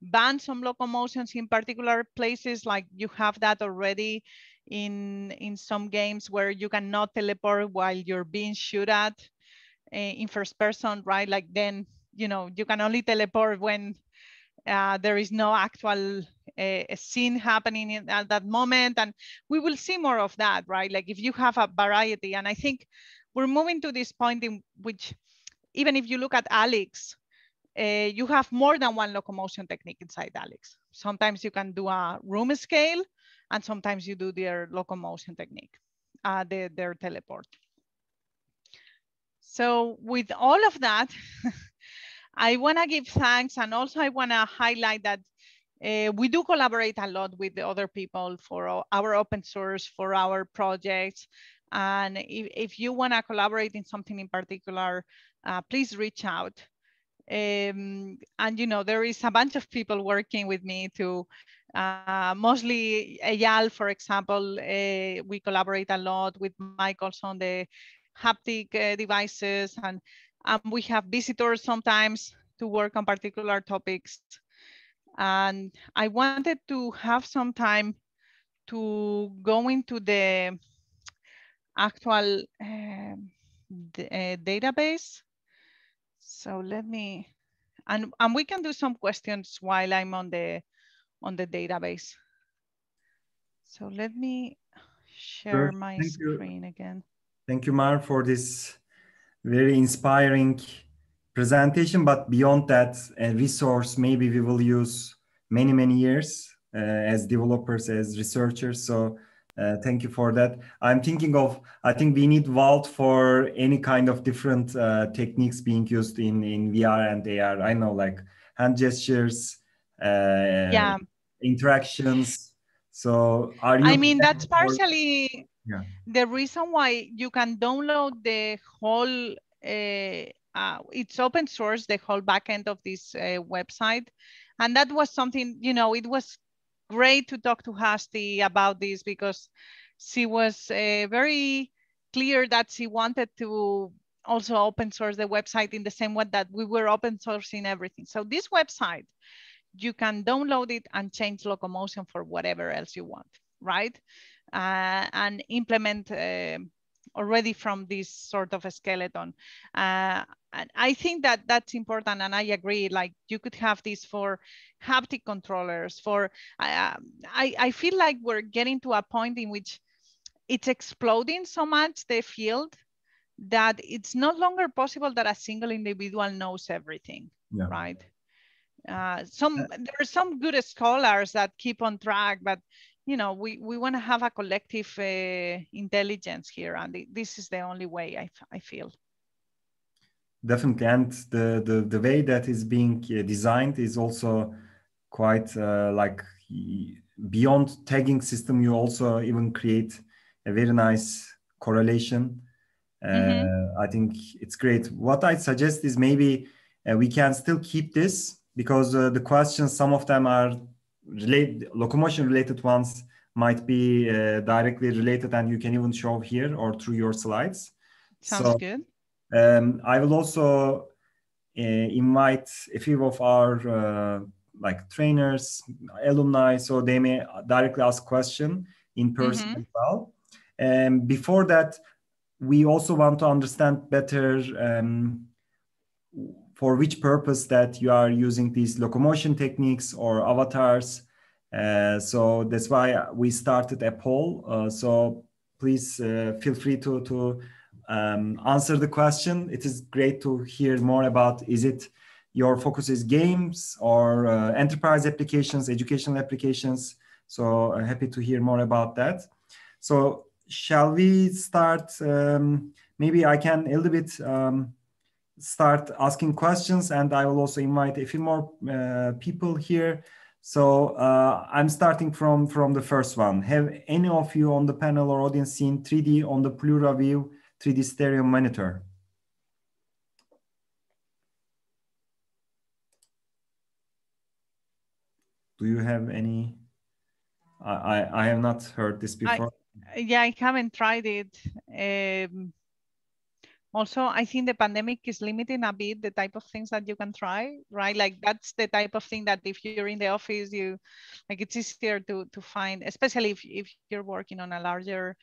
[SPEAKER 3] ban some locomotions in particular places like you have that already in, in some games where you cannot teleport while you're being shot at. Eh, in first person, right? Like then, you know, you can only teleport when uh, there is no actual uh, scene happening in, at that moment. And we will see more of that, right? Like if you have a variety, and I think we're moving to this point in which even if you look at Alyx, uh, you have more than one locomotion technique inside Alyx. Sometimes you can do a room scale, and sometimes you do their locomotion technique, uh, their, their teleport. So with all of that, I want to give thanks and also I want to highlight that uh, we do collaborate a lot with the other people for our open source, for our projects. And if, if you want to collaborate in something in particular, uh, please reach out. Um, and you know, there is a bunch of people working with me to uh, mostly Eyal, for example, uh, we collaborate a lot with Mike also on the haptic uh, devices and um, we have visitors sometimes to work on particular topics. And I wanted to have some time to go into the actual uh, uh, database. So let me, and, and we can do some questions while I'm on the, on the database. So let me share my Thank screen you. again.
[SPEAKER 2] Thank you, Mar, for this very inspiring presentation. But beyond that, a resource maybe we will use many, many years uh, as developers, as researchers. So uh, thank you for that. I'm thinking of, I think we need Vault for any kind of different uh, techniques being used in, in VR and AR. I know like hand gestures, uh, yeah. interactions. So are you?
[SPEAKER 3] I mean, that's partially The reason why you can download the whole, uh, uh, it's open source, the whole backend of this uh, website. And that was something, you know, it was great to talk to Hasti about this because she was uh, very clear that she wanted to also open source the website in the same way that we were open sourcing everything. So this website, you can download it and change locomotion for whatever else you want, right? Uh, and implement uh, already from this sort of a skeleton. Uh, and I think that that's important, and I agree. Like you could have this for haptic controllers. For uh, I, I feel like we're getting to a point in which it's exploding so much the field that it's no longer possible that a single individual knows everything, yeah. right? Uh, some uh, there are some good scholars that keep on track, but you know we, we want to have a collective uh, intelligence here, and this is the only way I, I feel.
[SPEAKER 2] Definitely, and the, the the way that is being uh, designed is also quite uh, like beyond tagging system. You also even create a very nice correlation mm-hmm. Uh, I think it's great. What I suggest is maybe uh, we can still keep this because uh, the questions, some of them are related, locomotion related ones might be directly related, and you can even show here or through your slides.
[SPEAKER 3] Sounds so, good.
[SPEAKER 2] Um, I will also uh, invite a few of our uh, like trainers, alumni, so they may directly ask question in person mm-hmm. as well. And before that, we also want to understand better um, for which purpose that you are using these locomotion techniques or avatars. Uh, so that's why we started a poll. Uh, so please uh, feel free to, to um, answer the question. It is great to hear more about is it your focus is games or uh, enterprise applications, educational applications. So I'm happy to hear more about that. So shall we start? Um, maybe I can a little bit um, start asking questions, and I will also invite a few more uh, people here. So uh, I'm starting from from the first one. Have any of you on the panel or audience seen 3D on the PluraView 3D stereo monitor? Do you have any? I, I, I have not heard this before.
[SPEAKER 3] I, yeah, I haven't tried it. Um, also, I think the pandemic is limiting a bit the type of things that you can try, right? Like that's the type of thing that if you're in the office, you like it's easier to to find, especially if if you're working on a larger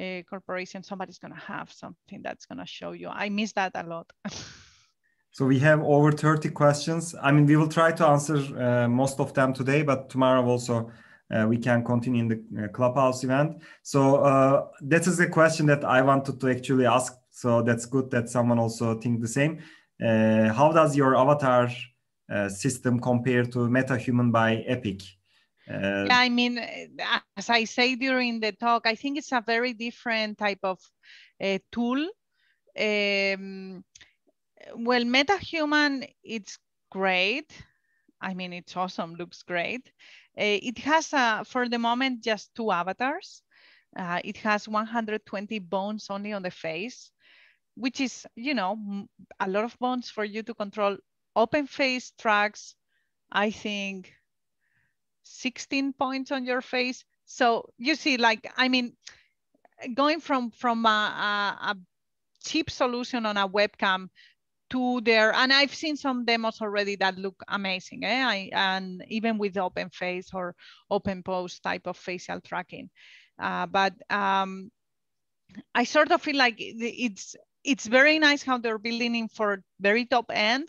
[SPEAKER 3] uh, corporation, somebody's gonna have something that's gonna show you. I miss that a lot.
[SPEAKER 2] so we have over 30 questions. I mean, we will try to answer uh, most of them today, but tomorrow also uh, we can continue in the uh, clubhouse event so uh, that is a question that i wanted to actually ask so that's good that someone also think the same. Uh, how does your avatar uh, system compare to metahuman by epic?
[SPEAKER 3] Uh, yeah i mean as i say during the talk i think it's a very different type of tool. Um, well metahuman it's great. I mean it's awesome looks great. Uh, it has, uh, for the moment, just two avatars. Uh, it has 120 bones only on the face, which is, you know, a lot of bones for you to control. Open face tracks, I think, 16 points on your face. So you see, like, I mean, going from from a, a, a cheap solution on a webcam to their and i've seen some demos already that look amazing eh? I, and even with open face or open pose type of facial tracking uh, but um, i sort of feel like it's it's very nice how they're building in for very top end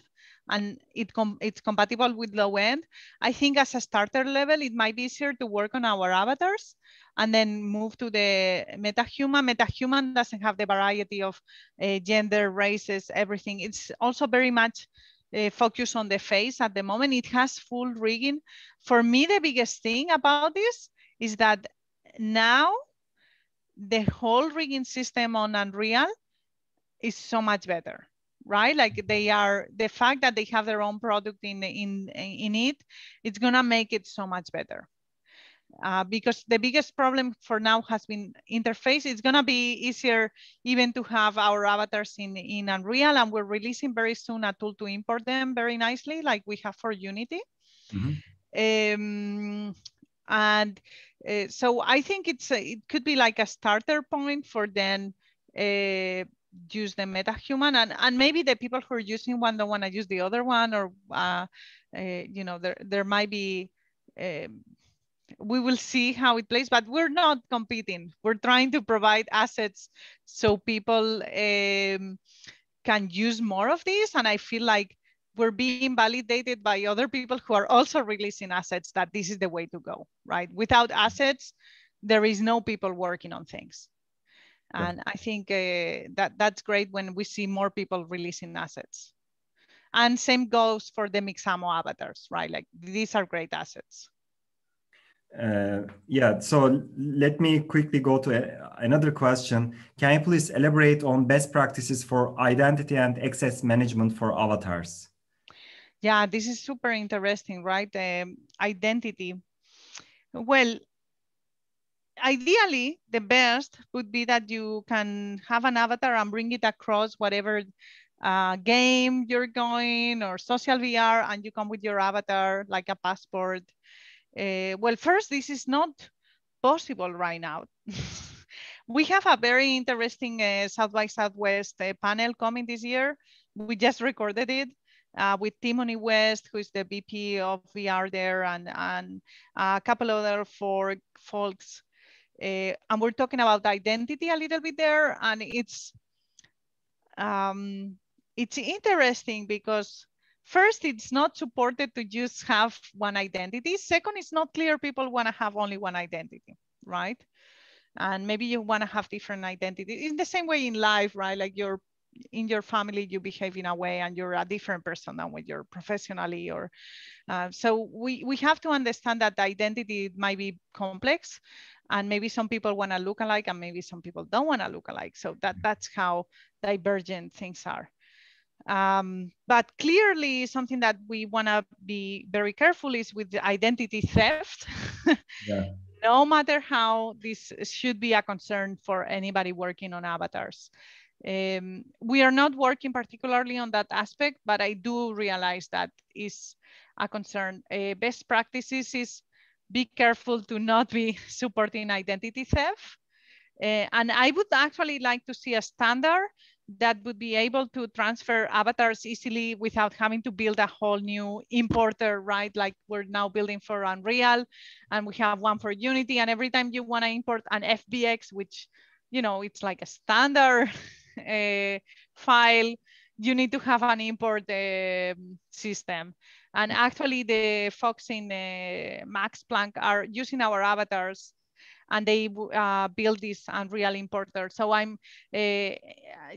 [SPEAKER 3] and it com it's compatible with low end. I think as a starter level, it might be easier to work on our avatars and then move to the metahuman. Metahuman doesn't have the variety of uh, gender, races, everything. It's also very much uh, focused on the face at the moment. It has full rigging. For me, the biggest thing about this is that now the whole rigging system on Unreal is so much better right? Like they are, the fact that they have their own product in, in, in it, it's gonna make it so much better. Uh, because the biggest problem for now has been interface. It's gonna be easier even to have our avatars in, in Unreal and we're releasing very soon a tool to import them very nicely like we have for Unity. Mm -hmm. um, and uh, so I think it's a, it could be like a starter point for then uh, use the MetaHuman and, and maybe the people who are using one don't want to use the other one or uh, uh, you know there there might be um, we will see how it plays but we're not competing. We're trying to provide assets so people um, can use more of these and I feel like we're being validated by other people who are also releasing assets that this is the way to go right? Without assets there is no people working on things and. I think uh, that that's great when we see more people releasing assets. And same goes for the Mixamo avatars, right? Like these are great assets.
[SPEAKER 2] Uh, yeah, so let me quickly go to a, another question. Can you please elaborate on best practices for identity and access management for avatars?
[SPEAKER 3] Yeah, this is super interesting, right? Um, identity. Well, ideally, the best would be that you can have an avatar and bring it across whatever uh, game you're going or social VR, and you come with your avatar like a passport. Uh, well, first, this is not possible right now. we have a very interesting uh, South by Southwest uh, panel coming this year. We just recorded it. Uh, with Timoni West, who is the VP of VR there, and, and a couple other four folks uh, and we're talking about identity a little bit there, and it's um, it's interesting because first, it's not supported to just have one identity. Second, it's not clear people want to have only one identity, right? And maybe you want to have different identities in the same way in life, right? Like you're in your family you behave in a way and you're a different person than when you're professionally or uh, so we we have to understand that identity might be complex and maybe some people want to look alike and maybe some people don't want to look alike. So that that's how divergent things are. Um, but clearly something that we want to be very careful is with the identity theft. Yeah. no matter how this should be a concern for anybody working on avatars. Um, we are not working particularly on that aspect, but I do realize that is a concern. Uh, best practices is be careful to not be supporting identity theft. Uh, and I would actually like to see a standard that would be able to transfer avatars easily without having to build a whole new importer, right? Like we're now building for Unreal and we have one for Unity. And every time you wanna import an FBX, which, you know, it's like a standard uh, file, you need to have an import uh, system. And actually the folks in uh, Max Planck are using our avatars and they uh, build this Unreal importer. So I'm, uh,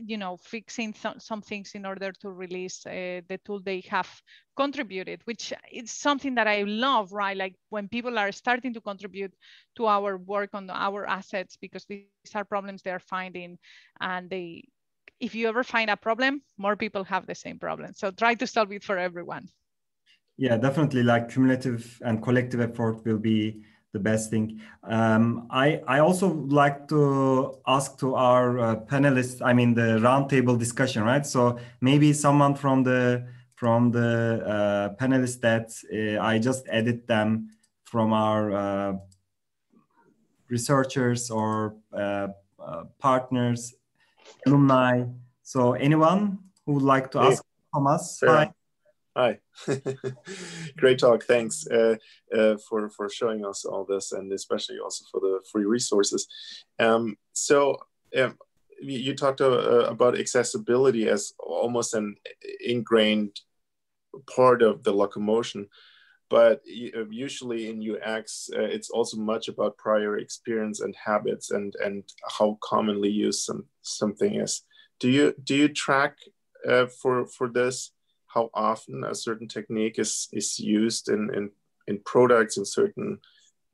[SPEAKER 3] you know, fixing th some things in order to release uh, the tool they have contributed, which is something that I love, right? Like when people are starting to contribute to our work on our assets, because these are problems they're finding and they, if you ever find a problem, more people have the same problem. So try to solve it for everyone.
[SPEAKER 2] Yeah, definitely. Like cumulative and collective effort will be the best thing. Um, I I also like to ask to our uh, panelists. I mean, the roundtable discussion, right? So maybe someone from the from the uh, panelists that uh, I just edit them from our uh, researchers or uh, uh, partners, alumni. So anyone who would like to ask Thomas?
[SPEAKER 7] Hi. Hi. Great talk. Thanks uh, uh, for, for showing us all this and especially also for the free resources. Um, so um, you talked uh, about accessibility as almost an ingrained part of the locomotion, but uh, usually in UX, uh, it's also much about prior experience and habits and, and how commonly used some, something is. Do you, do you track uh, for, for this? How often a certain technique is is used in in, in products in certain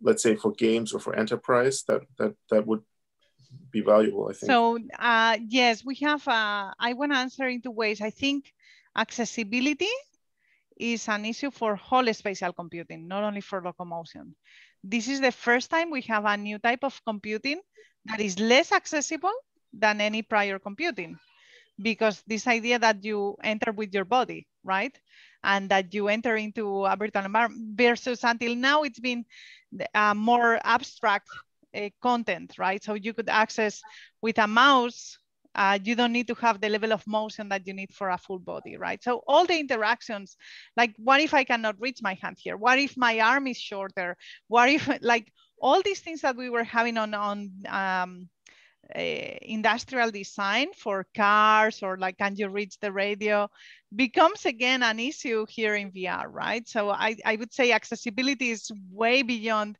[SPEAKER 7] let's say for games or for enterprise that that that would be valuable i think.
[SPEAKER 3] So uh, yes we have uh, i want to answer in two ways. I think accessibility is an issue for whole spatial computing not only for locomotion. This is the first time we have a new type of computing that is less accessible than any prior computing because this idea that you enter with your body right? And that you enter into a virtual environment versus until now it's been uh, more abstract uh, content, right? So you could access with a mouse uh, you don't need to have the level of motion that you need for a full body, right? So all the interactions, like what if I cannot reach my hand here? What if my arm is shorter? What if like all these things that we were having on, on um, industrial design for cars or like can you reach the radio becomes again an issue here in VR, right? So I, I would say accessibility is way beyond.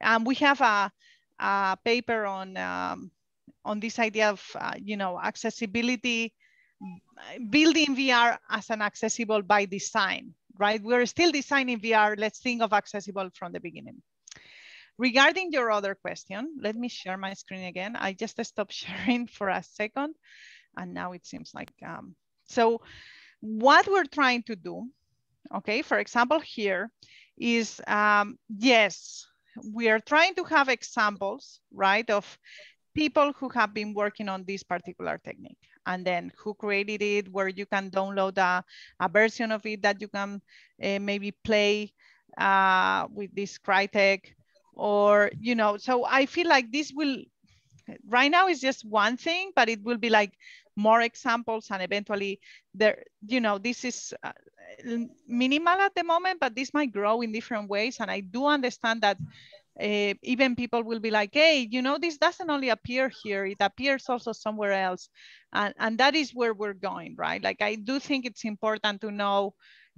[SPEAKER 3] Um, we have a, a paper on um, on this idea of uh, you know accessibility building VR as an accessible by design, right? We're still designing VR. Let's think of accessible from the beginning. Regarding your other question, let me share my screen again. I just stopped sharing for a second and now it seems like, um, so what we're trying to do, okay, for example, here is, um, yes, we are trying to have examples, right, of people who have been working on this particular technique and then who created it where you can download a, a version of it that you can uh, maybe play uh, with this Crytek or, you know, so I feel like this will, right now is just one thing, but it will be like more examples and eventually there, you know, this is uh, minimal at the moment, but this might grow in different ways. And I do understand that uh, even people will be like, hey, you know, this doesn't only appear here, it appears also somewhere else. And, and that is where we're going, right? Like, I do think it's important to know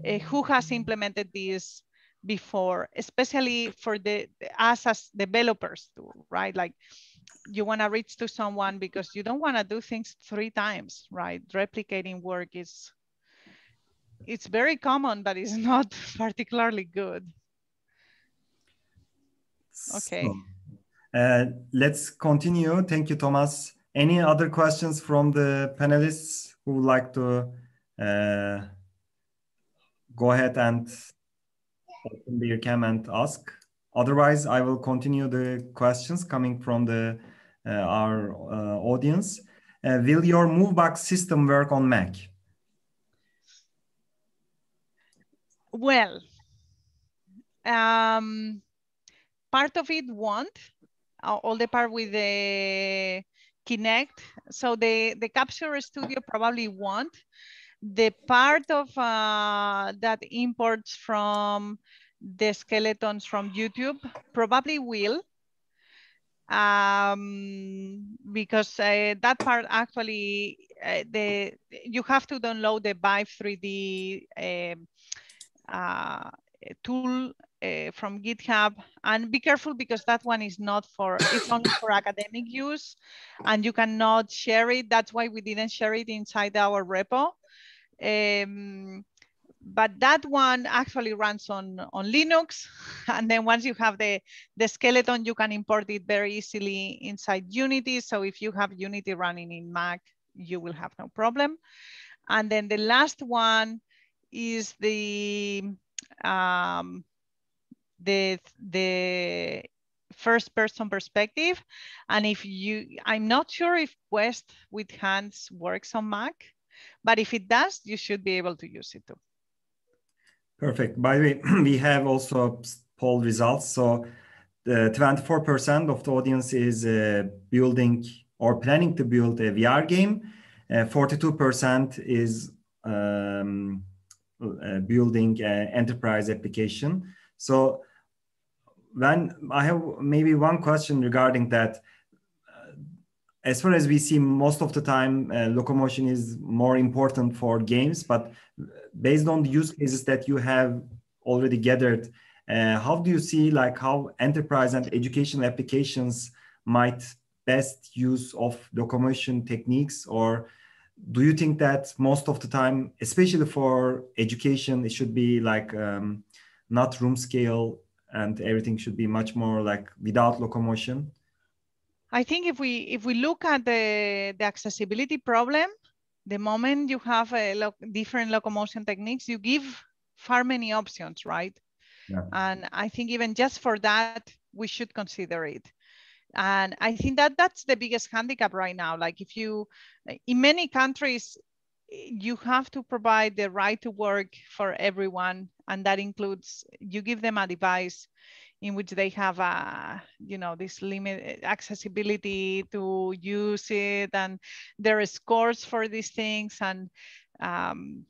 [SPEAKER 3] uh, who has implemented this before, especially for the us as developers too, right? Like, you want to reach to someone because you don't want to do things three times, right? Replicating work is, it's very common, but it's not particularly good. Okay. So,
[SPEAKER 2] uh, let's continue. Thank you, Thomas. Any other questions from the panelists who would like to uh, go ahead and open their cam and ask? Otherwise, I will continue the questions coming from the uh, our uh, audience. Uh, will your MoveBox system work on Mac?
[SPEAKER 3] Well, um, part of it won't, all the part with the Kinect. So the, the Capture Studio probably won't. The part of uh, that imports from the skeletons from YouTube probably will um, because uh, that part actually uh, the you have to download the VIBE 3D um, uh, tool uh, from GitHub and be careful because that one is not for, it's only for academic use and you cannot share it. That's why we didn't share it inside our repo. Um, but that one actually runs on, on Linux. And then once you have the, the skeleton, you can import it very easily inside Unity. So if you have Unity running in Mac, you will have no problem. And then the last one is the um, the the first person perspective. And if you, I'm not sure if Quest with hands works on Mac, but if it does, you should be able to use it too.
[SPEAKER 2] Perfect. By the way, we have also poll results. So the 24% of the audience is uh, building or planning to build a VR game. 42% uh, is um, uh, building an enterprise application. So when I have maybe one question regarding that. As far as we see, most of the time, uh, locomotion is more important for games. But based on the use cases that you have already gathered, uh, how do you see like how enterprise and educational applications might best use of locomotion techniques or do you think that most of the time especially for education it should be like um, not room scale and everything should be much more like without locomotion?
[SPEAKER 3] I think if we if we look at the, the accessibility problem, the moment you have a lo different locomotion techniques, you give far many options, right? Yeah. And I think even just for that, we should consider it. And I think that that's the biggest handicap right now. Like if you, in many countries, you have to provide the right to work for everyone. And that includes you give them a device in which they have a, you know, this limit accessibility to use it and there are scores for these things. And um,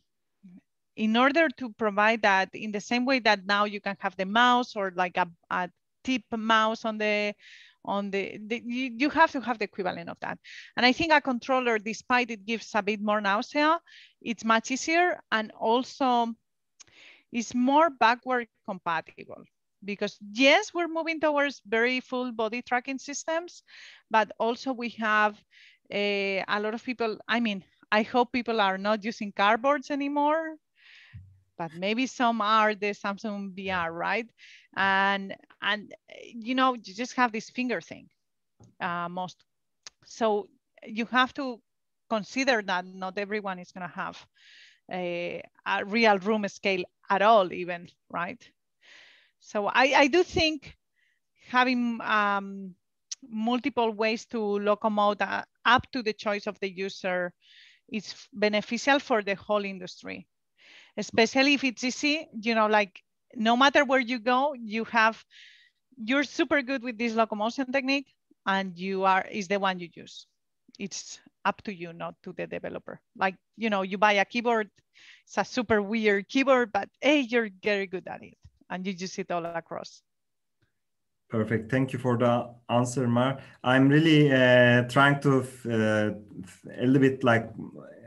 [SPEAKER 3] in order to provide that in the same way that now you can have the mouse or like a, a tip mouse on the on the, the you, you, have to have the equivalent of that. And I think a controller, despite it gives a bit more nausea, it's much easier and also is more backward compatible because yes, we're moving towards very full body tracking systems, but also we have a, a lot of people, I mean, I hope people are not using cardboards anymore but maybe some are the Samsung VR, right? And and you know you just have this finger thing, uh, most. So you have to consider that not everyone is going to have a, a, real room scale at all, even right. So I I do think having um, multiple ways to locomote uh, up to the choice of the user is beneficial for the whole industry especially if it's easy, you know, like no matter where you go, you have, you're super good with this locomotion technique and you are, is the one you use. It's up to you, not to the developer. Like, you know, you buy a keyboard, it's a super weird keyboard, but hey, you're very good at it and you use it all across.
[SPEAKER 2] Perfect. Thank you for the answer, Mar. I'm really uh, trying to uh, a little bit like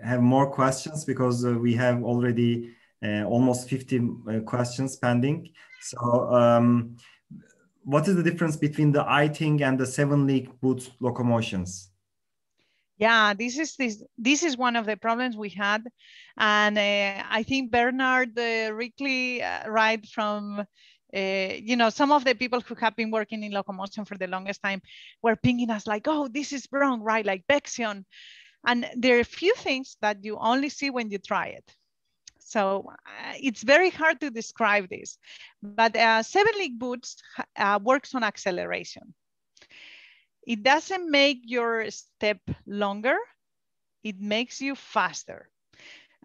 [SPEAKER 2] have more questions because uh, we have already uh, almost 50 uh, questions pending. So um, what is the difference between the iThing and the seven league boot locomotions?
[SPEAKER 3] Yeah, this is this this is one of the problems we had, and uh, I think Bernard uh, Riecke, uh, right from. Uh, you know, some of the people who have been working in locomotion for the longest time were pinging us like, oh, this is wrong, right? Like Vection. And there are a few things that you only see when you try it. So uh, it's very hard to describe this, but uh, seven league boots uh, works on acceleration. It doesn't make your step longer, it makes you faster.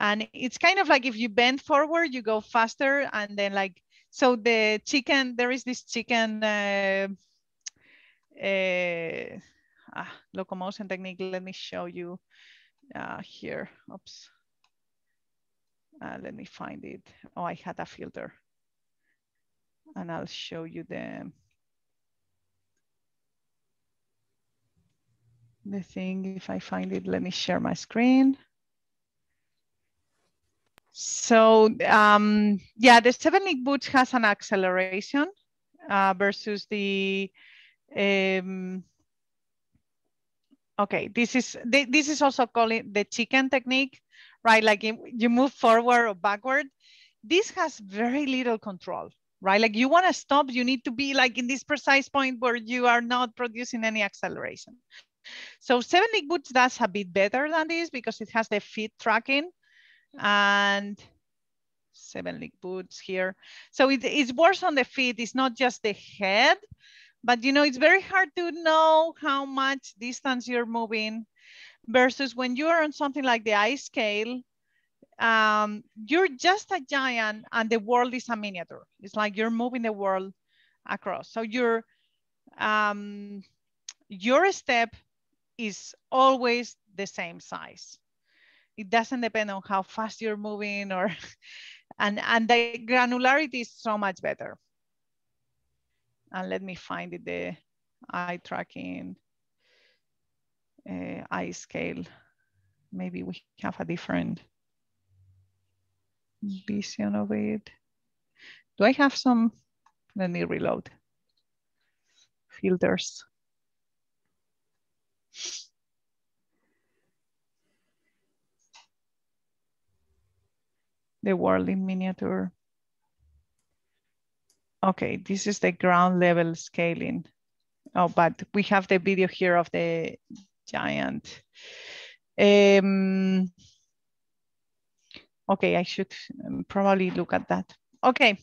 [SPEAKER 3] And it's kind of like if you bend forward, you go faster and then like, so the chicken, there is this chicken uh, uh, ah, locomotion technique. Let me show you uh, here. Oops. Uh, let me find it. Oh, I had a filter. And I'll show you the, the thing. If I find it, let me share my screen. So um, yeah, the seven league boots has an acceleration uh, versus the, um, okay, this is, this is also calling the chicken technique right? Like you move forward or backward. This has very little control, right? Like you want to stop, you need to be like in this precise point where you are not producing any acceleration. So seven league boots does a bit better than this because it has the feet tracking and seven league boots here. So it, it's worse on the feet. It's not just the head, but you know, it's very hard to know how much distance you're moving versus when you're on something like the iScale, um, you're just a giant and the world is a miniature. It's like you're moving the world across. So your um, your step is always the same size. It doesn't depend on how fast you're moving or, and, and the granularity is so much better. And let me find it, the eye tracking uh, scale. maybe we have a different vision of it. Do I have some, let me reload, filters. The world in miniature. Okay, this is the ground level scaling. Oh, but we have the video here of the giant. Um, okay, I should um, probably look at that. Okay,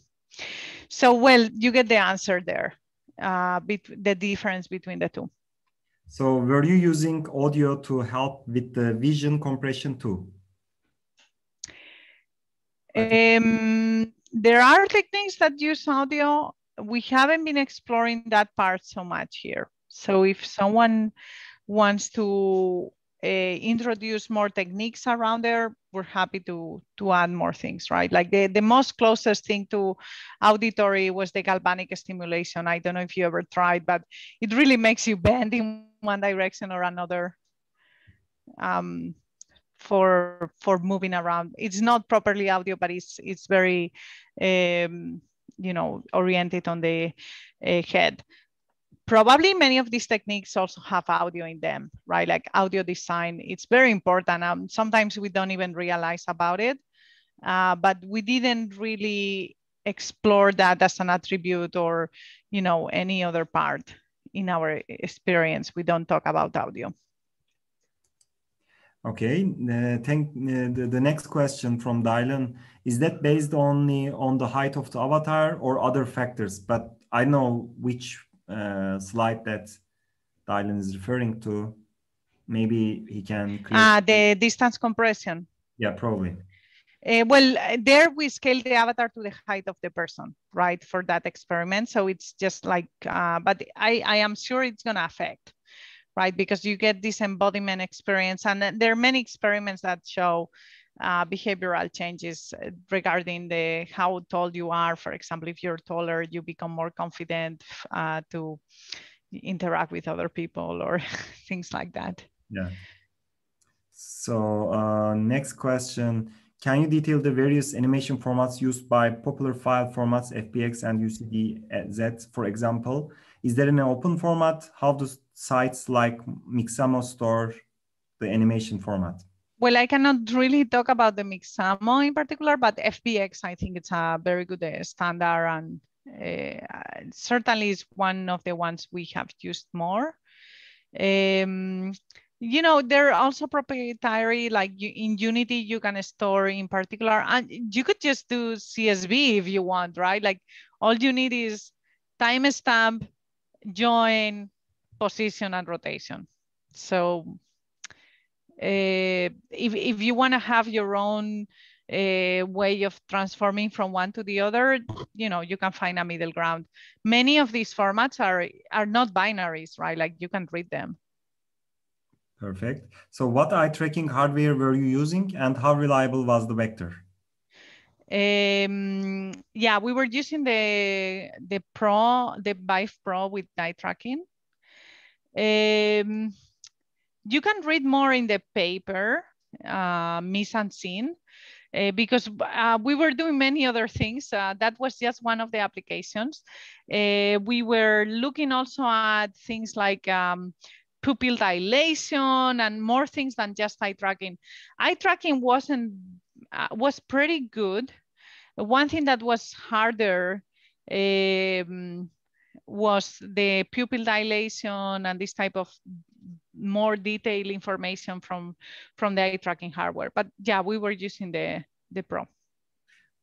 [SPEAKER 3] so well, you get the answer there, uh, the difference between the two.
[SPEAKER 2] So were you using audio to help with the vision compression too?
[SPEAKER 3] Um, there are techniques that use audio. We haven't been exploring that part so much here. So if someone wants to uh, introduce more techniques around there, we're happy to to add more things, right? Like the, the most closest thing to auditory was the galvanic stimulation. I don't know if you ever tried, but it really makes you bend in one direction or another um, for for moving around. It's not properly audio, but it's it's very um, you know oriented on the uh, head probably many of these techniques also have audio in them, right? Like audio design, it's very important. Um, sometimes we don't even realize about it, uh, but we didn't really explore that as an attribute or, you know, any other part in our experience. We don't talk about audio.
[SPEAKER 2] Okay, uh, thank, uh, the, the next question from Dylan, is that based only on the height of the avatar or other factors? But I know which uh, slide that Dylan is referring to, maybe he can.
[SPEAKER 3] Ah, the distance compression.
[SPEAKER 2] Yeah, probably.
[SPEAKER 3] Uh, well, there we scale the avatar to the height of the person, right, for that experiment. So it's just like, uh, but I, I am sure it's going to affect, right, because you get this embodiment experience. And there are many experiments that show uh, behavioral changes uh, regarding the how tall you are. For example, if you're taller, you become more confident uh, to interact with other people or things like that.
[SPEAKER 2] Yeah. So uh, next question. Can you detail the various animation formats used by popular file formats, FBX and USDZ, for example? Is there an open format? How do sites like Mixamo store the animation format?
[SPEAKER 3] well, I cannot really talk about the Mixamo in particular, but FBX, I think it's a very good uh, standard and uh, certainly is one of the ones we have used more. Um, you know, they're also proprietary, like you, in Unity, you can store in particular, and you could just do CSV if you want, right? Like all you need is timestamp, join, position, and rotation. So uh, if, if you want to have your own uh, way of transforming from one to the other, you know, you can find a middle ground. Many of these formats are, are not binaries, right? Like you can read them.
[SPEAKER 2] Perfect. So what eye tracking hardware were you using and how reliable was the vector?
[SPEAKER 3] Um, yeah, we were using the the Pro, the Vive Pro with eye tracking. Um, you can read more in the paper, uh, Mise-Unseen, uh, because uh, we were doing many other things. Uh, that was just one of the applications. Uh, we were looking also at things like um, pupil dilation and more things than just eye tracking. Eye tracking wasn't uh, was pretty good. One thing that was harder um, was the pupil dilation and this type of more detailed information from from the eye tracking hardware. But yeah, we were using the the Pro.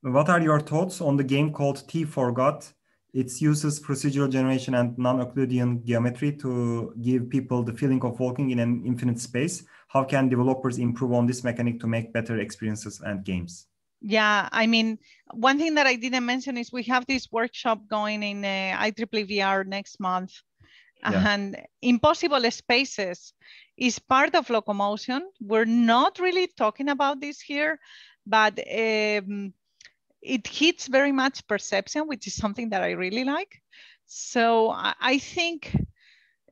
[SPEAKER 2] What are your thoughts on the game called Tea For God? It uses procedural generation and non-Euclidean geometry to give people the feeling of walking in an infinite space. How can developers improve on this mechanic to make better experiences and games?
[SPEAKER 3] Yeah, I mean, one thing that I didn't mention is we have this workshop going in uh, IEEE VR next month yeah. and impossible spaces is part of locomotion. We're not really talking about this here, but um, it hits very much perception, which is something that I really like. So I, I think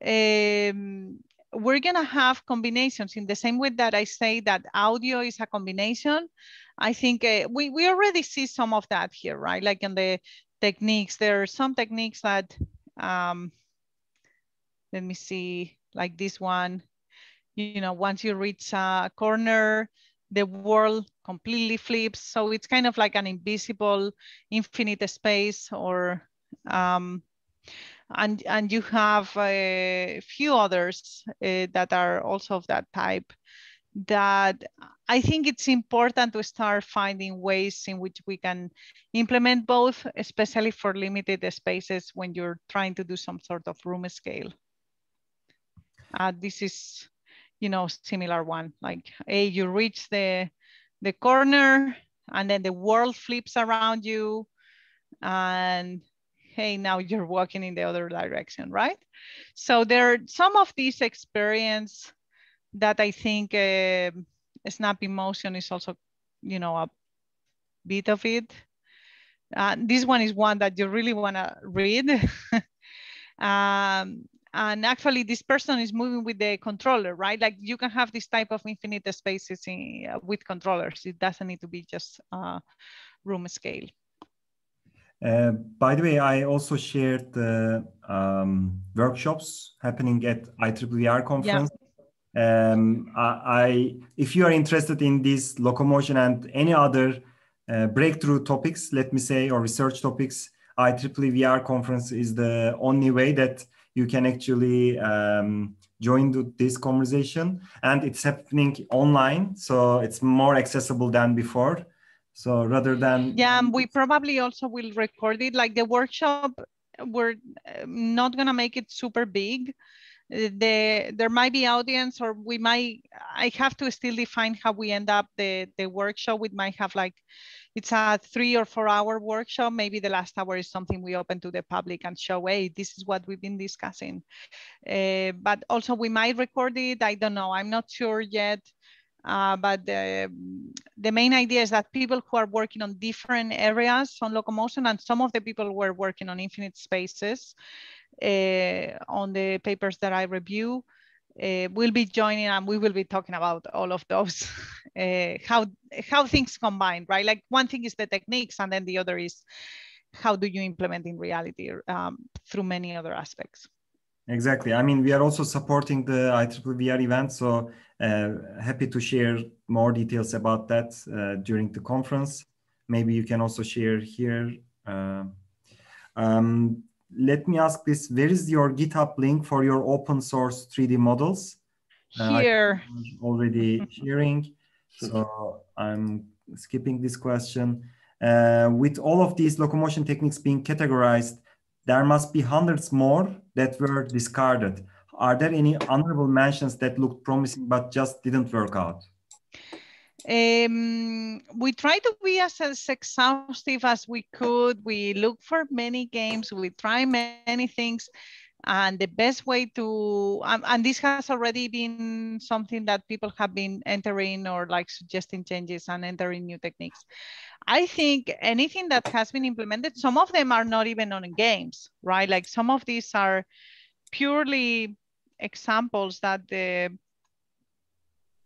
[SPEAKER 3] um, we're gonna have combinations in the same way that I say that audio is a combination. I think uh, we, we already see some of that here, right? Like in the techniques, there are some techniques that um, let me see, like this one, you know, once you reach a corner, the world completely flips. So it's kind of like an invisible infinite space or, um, and, and you have a few others uh, that are also of that type that I think it's important to start finding ways in which we can implement both, especially for limited spaces when you're trying to do some sort of room scale uh, this is, you know, similar one, like, hey, you reach the, the corner and then the world flips around you and hey, now you're walking in the other direction, right? So there are some of these experience that I think uh, Snap Motion is also, you know, a bit of it. Uh, this one is one that you really want to read. um, and actually this person is moving with the controller, right? Like you can have this type of infinite spaces in, uh, with controllers. It doesn't need to be just uh, room scale.
[SPEAKER 2] Uh, by the way, I also shared the um, workshops happening at IEEE conference. Yeah. Um, I, I, if you are interested in this locomotion and any other uh, breakthrough topics, let me say, or research topics, IEEE VR conference is the only way that you can actually um, join the, this conversation. And it's happening online, so it's more accessible than before. So rather than
[SPEAKER 3] yeah, we probably also will record it. Like the workshop, we're um, not gonna make it super big. Uh, the there might be audience, or we might. I have to still define how we end up the the workshop. We might have like it's a three or four hour workshop. Maybe the last hour is something we open to the public and show, hey, this is what we've been discussing. Uh, but also we might record it. I don't know. I'm not sure yet. Uh, but the, the main idea is that people who are working on different areas on locomotion and some of the people were working on infinite spaces uh, on the papers that I review uh, will be joining and we will be talking about all of those, uh, how, how things combine, right? Like one thing is the techniques and then the other is how do you implement in reality um, through many other aspects.
[SPEAKER 2] Exactly. I mean, we are also supporting the IEEE event, so uh, happy to share more details about that uh, during the conference. Maybe you can also share here. Uh, um, let me ask this, where is your GitHub link for your open source 3D models?
[SPEAKER 3] Uh, here.
[SPEAKER 2] already hearing so I'm skipping this question. Uh, with all of these locomotion techniques being categorized, there must be hundreds more that were discarded. Are there any honorable mentions that looked promising but just didn't work out?
[SPEAKER 3] Um, we try to be as, as exhaustive as we could. We look for many games. We try many things. And the best way to, um, and this has already been something that people have been entering or like suggesting changes and entering new techniques. I think anything that has been implemented, some of them are not even on games, right? Like some of these are purely examples that the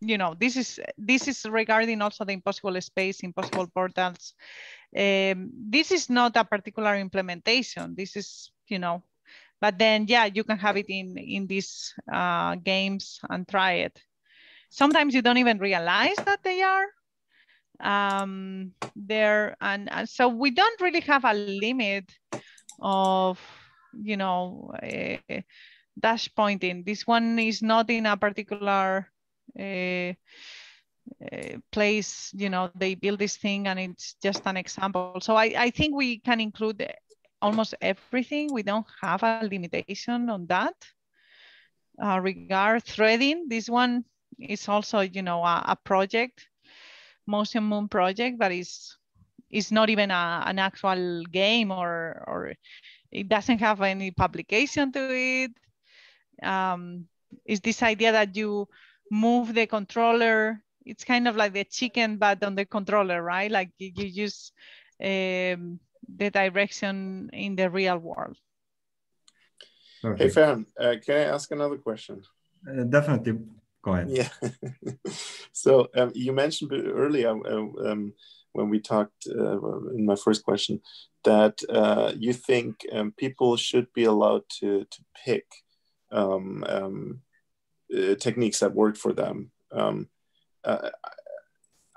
[SPEAKER 3] you know this is this is regarding also the impossible space impossible portals um, this is not a particular implementation this is you know but then yeah you can have it in in these uh, games and try it sometimes you don't even realize that they are um, there. And, and, so we don't really have a limit of, you know, uh, dash pointing. This one is not in a particular uh, uh, place, you know, they build this thing and it's just an example. So I, I think we can include almost everything. We don't have a limitation on that. Uh, regard threading, this one is also, you know, a, a project Motion Moon project that is is not even a, an actual game or or it doesn't have any publication to it. Um, is this idea that you move the controller? It's kind of like the chicken, but on the controller, right? Like you, you use um, the direction in the real world.
[SPEAKER 7] Hey, Ferhan, uh, can I ask another question?
[SPEAKER 2] Uh, definitely. Go ahead.
[SPEAKER 7] Yeah. so um, you mentioned earlier uh, um, when we talked uh, in my first question that uh, you think um, people should be allowed to to pick um, um, uh, techniques that work for them. Um, uh,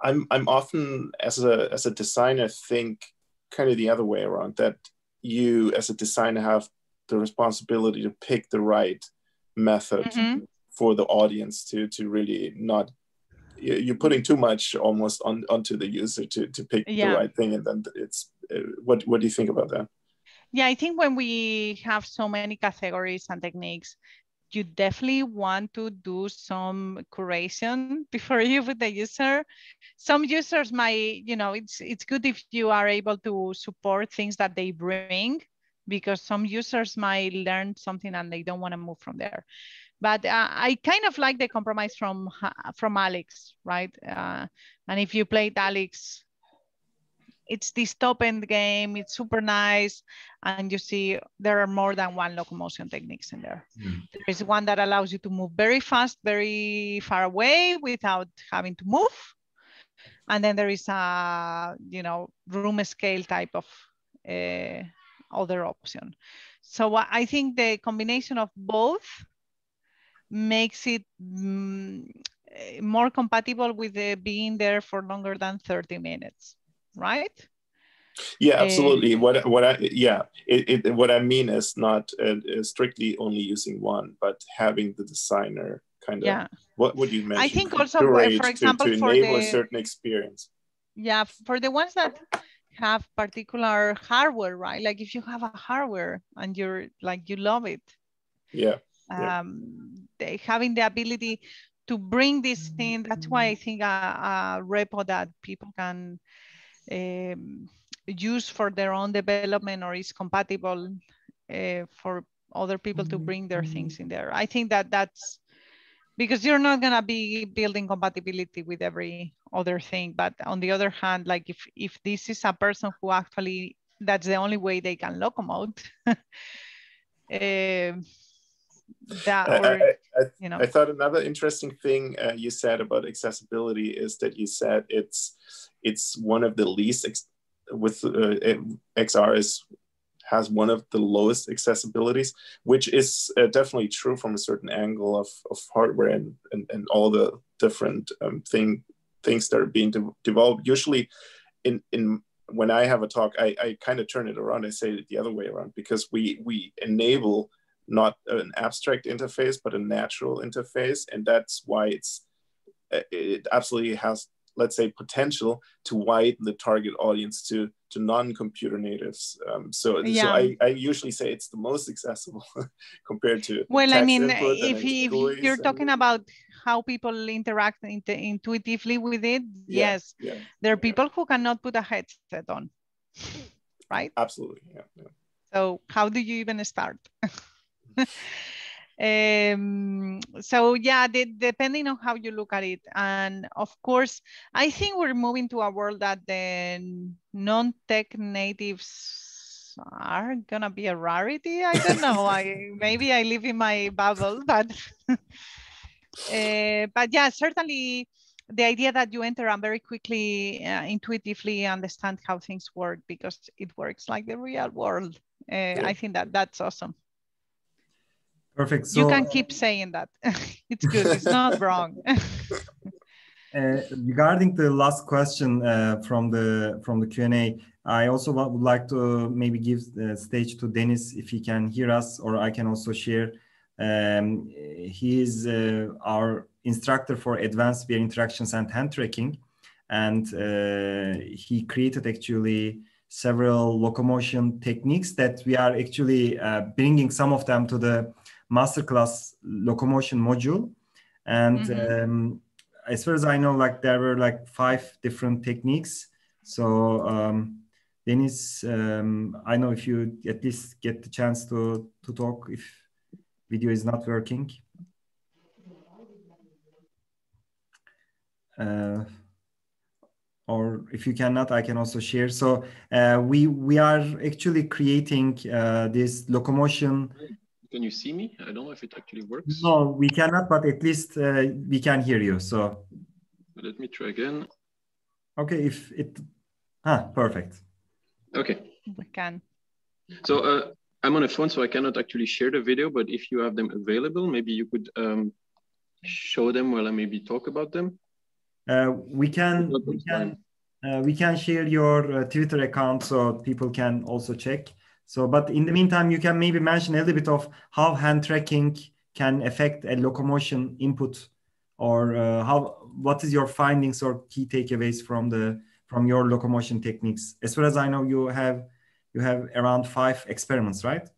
[SPEAKER 7] I'm I'm often as a as a designer think kind of the other way around that you as a designer have the responsibility to pick the right method mm-hmm for the audience to to really not you're putting too much almost on onto the user to to pick yeah. the right thing and then it's uh, what what do you think about that
[SPEAKER 3] yeah i think when we have so many categories and techniques you definitely want to do some curation before you put the user. Some users might, you know, it's it's good if you are able to support things that they bring because some users might learn something and they don't want to move from there. But uh, I kind of like the compromise from from Alyx, right? Uh, and if you played Alyx it's this top end game. It's super nice. And you see there are more than one locomotion techniques in there. Mm. There is one that allows you to move very fast, very far away without having to move. And then there is a, you know, room scale type of uh, other option. So I think the combination of both makes it mm, more compatible with the being there for longer than 30 minutes right?
[SPEAKER 7] Yeah, absolutely. Uh, what what I yeah, it, it, what I mean is not uh, strictly only using one, but having the designer kind of.
[SPEAKER 3] Yeah.
[SPEAKER 7] What would you mention?
[SPEAKER 3] I think also, for, for example,
[SPEAKER 7] to, to enable the, a certain experience.
[SPEAKER 3] Yeah, for the ones that have particular hardware, right? Like if you have a hardware and you're like you love it.
[SPEAKER 7] Yeah.
[SPEAKER 3] Um, yeah. having the ability to bring this thing. That's why I think a, a repo that people can um, use for their own development or is compatible uh, for other people to bring their things in there. I think that that's because you're not gonna be building compatibility with every other thing. But on the other hand, like if if this is a person who actually that's the only way they can locomote. uh,
[SPEAKER 7] that or, I, I, you know. I thought another interesting thing uh, you said about accessibility is that you said it's it's one of the least with uh, XR is has one of the lowest accessibilities, which is uh, definitely true from a certain angle of, of hardware and, and, and all the different um, thing, things that are being de developed. Usually in, in when I have a talk, I, I kind of turn it around. I say it the other way around because we, we enable not an abstract interface, but a natural interface. And that's why it's, uh, it absolutely has let's say potential to widen the target audience to to non-computer natives. Um, so, yeah. so I, I usually say it's the most accessible compared to
[SPEAKER 3] well i mean if, if you're talking about how people interact intuitively with it yeah, yes yeah, there are people who cannot put a headset on right?
[SPEAKER 7] Absolutely yeah,
[SPEAKER 3] so how do you even start um, so yeah the, depending on how you look at it. And of course i think we're moving to a world that the non-tech natives are gonna be a rarity. I don't know. I maybe i live in my bubble but uh, but yeah certainly the idea that you enter and very quickly uh, intuitively understand how things work because it works like the real world uh, yeah. i think that that's awesome
[SPEAKER 2] Perfect.
[SPEAKER 3] So, you can keep saying that. it's good. It's not wrong.
[SPEAKER 2] Uh, regarding the last question uh, from the from the Q&A, I also would like to maybe give the stage to Dennis if he can hear us, or I can also share. Um, he is uh, our instructor for advanced VR interactions and hand tracking, and uh, he created actually several locomotion techniques that we are actually uh, bringing some of them to the masterclass locomotion module. And mm-hmm. um, as far as I know, like there were like five different techniques. So um, Dennis, um, I know if you at least get the chance to, to talk if video is not working. Uh, or if you cannot, I can also share. So uh, we we are actually creating uh, this locomotion
[SPEAKER 8] can you see me? I don't know if it actually works.
[SPEAKER 2] No, we cannot, but at least uh, we can hear you. So
[SPEAKER 8] let me try again.
[SPEAKER 2] Okay, if it, ah, perfect.
[SPEAKER 8] Okay.
[SPEAKER 3] We can.
[SPEAKER 8] So uh, I'm on a phone, so I cannot actually share the video, but if you have them available, maybe you could um, show them while I maybe talk about them.
[SPEAKER 2] Uh, we can, we can, uh, we can share your uh, Twitter account so people can also check. So, but in the meantime, you can maybe mention a little bit of how hand tracking can affect a locomotion input, or uh, how what is your findings or key takeaways from the from your locomotion techniques? As far as I know, you have you have around five experiments, right?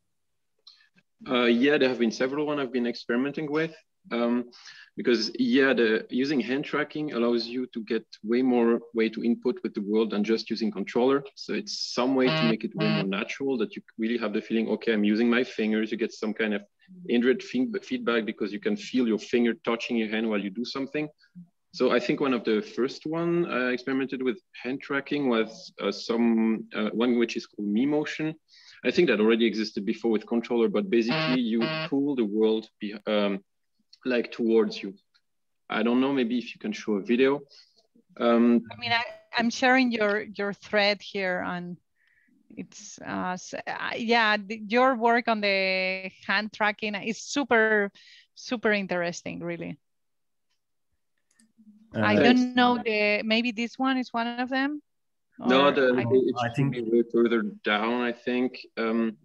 [SPEAKER 8] Uh, yeah, there have been several one I've been experimenting with. Um, because yeah, the using hand tracking allows you to get way more way to input with the world than just using controller. So it's some way to make it way more natural that you really have the feeling, okay, I'm using my fingers. You get some kind of indirect feedback because you can feel your finger touching your hand while you do something. So I think one of the first one I experimented with hand tracking was uh, some uh, one which is called Me Motion. I think that already existed before with controller, but basically you pull the world be, um, like towards you. I don't know, maybe if you can show a video. Um,
[SPEAKER 3] I mean, I, am sharing your your thread here and it's, uh, uh, yeah, your work on the hand tracking is super, super interesting, really. Uh, I don't know the, maybe this one is one of them?
[SPEAKER 8] No, the, I, I think way further down, I think. Um,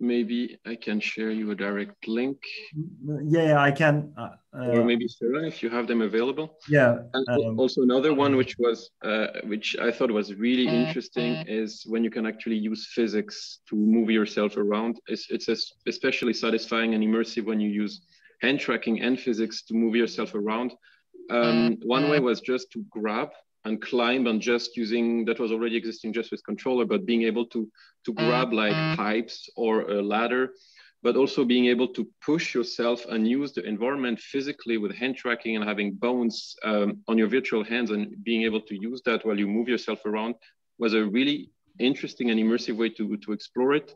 [SPEAKER 8] maybe I can share you a direct link.
[SPEAKER 2] Yeah, I can. Uh,
[SPEAKER 8] or maybe Sarah, if you have them available.
[SPEAKER 2] Yeah.
[SPEAKER 8] And um, also another one which was, uh, which I thought was really interesting is when you can actually use physics to move yourself around. It's, it's especially satisfying and immersive when you use hand tracking and physics to move yourself around. Um, one way was just to grab and climb and just using that was already existing just with controller, but being able to to grab like pipes or a ladder, but also being able to push yourself and use the environment physically with hand tracking and having bones um, on your virtual hands and being able to use that while you move yourself around was a really interesting and immersive way to to explore it.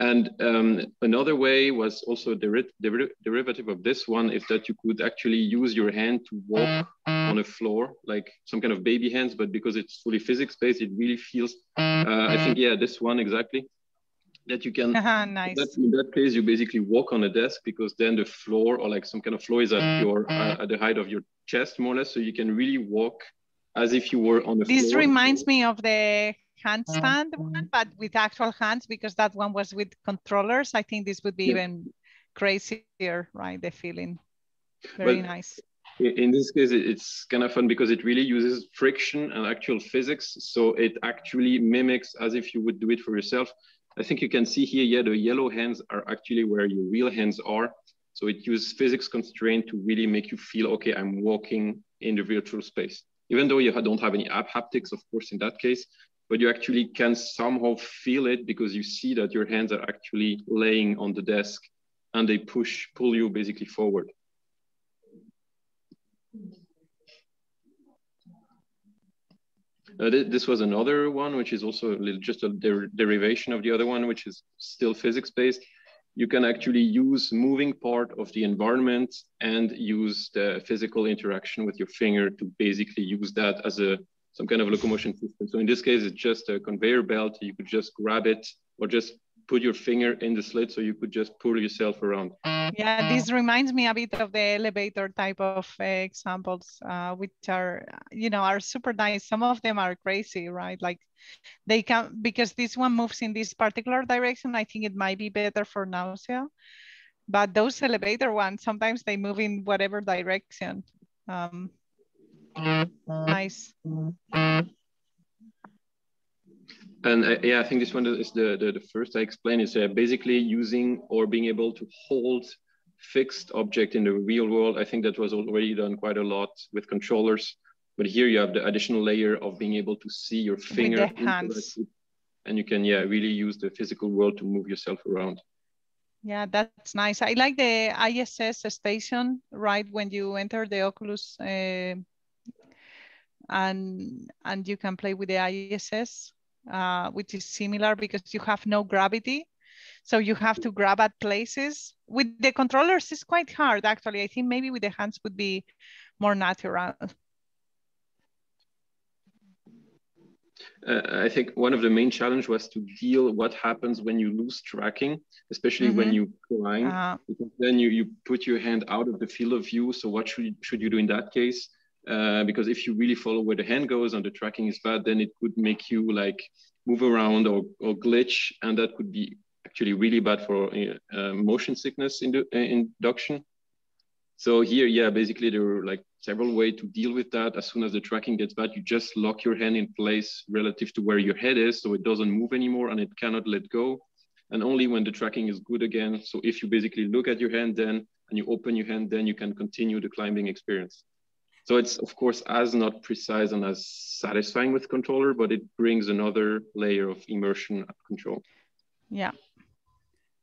[SPEAKER 8] And um, another way was also deri deri derivative of this one, is that you could actually use your hand to walk on a floor, like some kind of baby hands, but because it's fully physics-based, it really feels, uh, I think, yeah, this one exactly, that you can,
[SPEAKER 3] nice.
[SPEAKER 8] that, in that case, you basically walk on a desk because then the floor or like some kind of floor is at your, uh, at the height of your chest, more or less, so you can really walk as if you were on the
[SPEAKER 3] this
[SPEAKER 8] floor.
[SPEAKER 3] reminds me of the handstand one, but with actual hands because that one was with controllers. I think this would be yeah. even crazier, right? The feeling. Very nice.
[SPEAKER 8] In this case, it's kind of fun because it really uses friction and actual physics. So it actually mimics as if you would do it for yourself. I think you can see here, yeah, the yellow hands are actually where your real hands are. So it uses physics constraint to really make you feel, okay, I'm walking in the virtual space. Even though you don't have any app haptics, of course, in that case, but you actually can somehow feel it because you see that your hands are actually laying on the desk and they push, pull you basically forward. Uh, th this was another one, which is also a just a der derivation of the other one, which is still physics-based. You can actually use moving part of the environment and use the physical interaction with your finger to basically use that as a some kind of locomotion system. So in this case, it's just a conveyor belt. You could just grab it or just put your finger in the slit so you could just pull yourself around.
[SPEAKER 3] Yeah, this reminds me a bit of the elevator type of uh, examples, uh, which are, you know, are super nice. Some of them are crazy, right? Like they can, because this one moves in this particular direction, I think it might be better for nausea. But those elevator ones, sometimes they move in whatever direction. Um, Nice.
[SPEAKER 8] And uh, yeah, I think this one is the, the, the first I explained is uh, basically using or being able to hold fixed object in the real world. I think that was already done quite a lot with controllers. But here you have the additional layer of being able to see your finger and you can yeah really use the physical world to move yourself around.
[SPEAKER 3] Yeah, that's nice. I like the ISS station, right? When you enter the Oculus uh, and and you can play with the ISS, uh, which is similar because you have no gravity. So you have to grab at places. With the controllers, it's quite hard actually. I think maybe with the hands would be more natural.
[SPEAKER 8] Uh, I think one of the main challenge was to deal what happens when you lose tracking, especially mm -hmm. when mm-hmm. you climb. Uh, because then you, you put your hand out of the field of view. So what should, should you do in that case? Uh, because if you really follow where the hand goes and the tracking is bad, then it could make you like move around or, or glitch, and that could be actually really bad for uh, uh motion sickness in uh, induction. So here, yeah, basically there are like several ways to deal with that. As soon as the tracking gets bad, you just lock your hand in place relative to where your head is, so it doesn't move anymore and it cannot let go. and only when the tracking is good again. So if you basically look at your hand then and you open your hand, then you can continue the climbing experience. So it's of course as not precise and as satisfying with controller, but it brings another layer of immersion at control.
[SPEAKER 3] Yeah.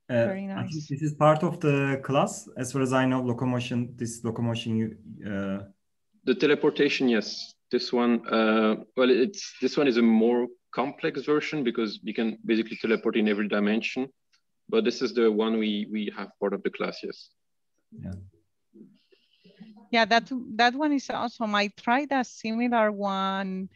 [SPEAKER 2] Uh, Very nice. this is part of the class, as far as I know. Locomotion, this locomotion. Uh...
[SPEAKER 8] The teleportation, yes. This one, uh, well, it's this one is a more complex version because you can basically teleport in every dimension. But this is the one we we have part of the class, yes.
[SPEAKER 2] Yeah.
[SPEAKER 3] Yeah, that that one is awesome. I tried a similar one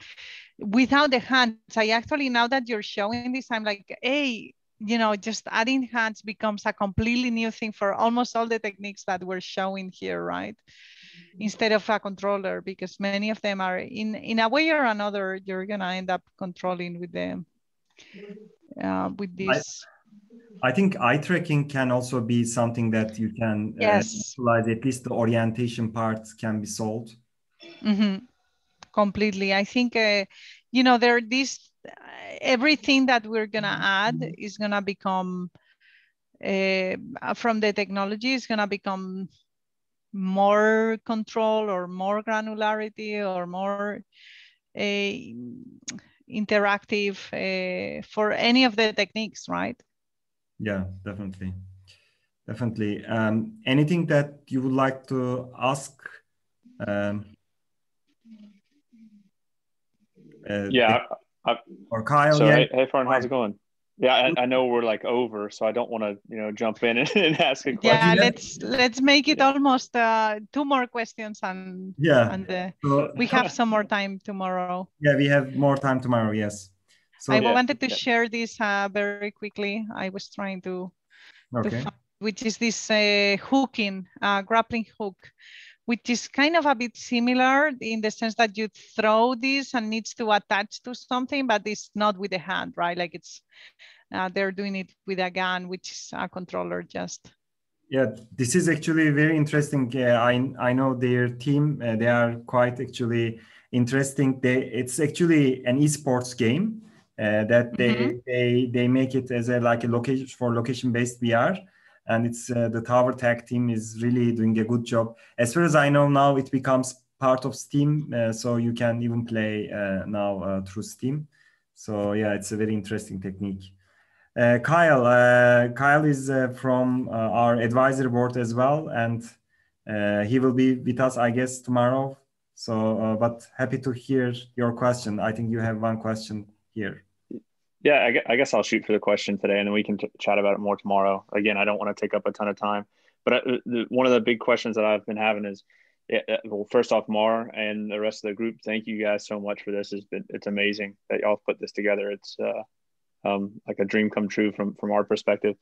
[SPEAKER 3] without the hands. I actually now that you're showing this, I'm like, hey, you know, just adding hands becomes a completely new thing for almost all the techniques that we're showing here, right? Instead of a controller, because many of them are in in a way or another, you're gonna end up controlling with them uh, with this.
[SPEAKER 2] I, think eye tracking can also be something that you can
[SPEAKER 3] uh, yes.
[SPEAKER 2] uh, At least the orientation parts can be solved.
[SPEAKER 3] Mm -hmm. Completely. I think uh, you know there are these everything that we're gonna add is gonna become uh, from the technology is gonna become more control or more granularity or more uh, interactive uh, for any of the techniques, right?
[SPEAKER 2] Yeah, definitely. Definitely. Um, anything that you would like to ask? Um,
[SPEAKER 9] uh, yeah,
[SPEAKER 2] I, or Kyle.
[SPEAKER 9] So, yeah. hey, hey Fern, how's it going? Yeah, I, I, know we're like over, so I don't want to, you know, jump in and, and ask a question.
[SPEAKER 3] Yeah, let's let's make it almost uh, two more questions, and
[SPEAKER 2] yeah,
[SPEAKER 3] and uh, so, we have some more time tomorrow.
[SPEAKER 2] Yeah, we have more time tomorrow. Yes.
[SPEAKER 3] So I yeah, wanted to yeah. share this uh, very quickly. I was trying to,
[SPEAKER 2] okay. to find,
[SPEAKER 3] which is this uh, hooking, uh, grappling hook which is kind of a bit similar in the sense that you throw this and needs to attach to something, but it's not with the hand, right? Like it's, uh, they're doing it with a gun, which is a controller just.
[SPEAKER 2] Yeah, this is actually very interesting. Uh, I, I know their team, uh, they are quite actually interesting. They, it's actually an esports game uh, that they, mm -hmm. they, they make it as a like a location for location based VR and it's uh, the Tower Tag team is really doing a good job. As far as I know now, it becomes part of Steam, uh, so you can even play uh, now uh, through Steam. So yeah, it's a very interesting technique. Uh, Kyle, uh, Kyle is from our advisory board as well, and he will be with us, I guess, tomorrow. So, but happy to hear your question. I think you have one question here.
[SPEAKER 9] Yeah, I, guess I'll shoot for the question today, and then we can t- chat about it more tomorrow. Again, I don't want to take up a ton of time, but I, uh, the, one of the big questions that I've been having is, well, first off, Mar and the rest of the group, thank you guys so much for this. It's been it's amazing that y'all put this together. It's uh, um, like a dream come true from from our perspective.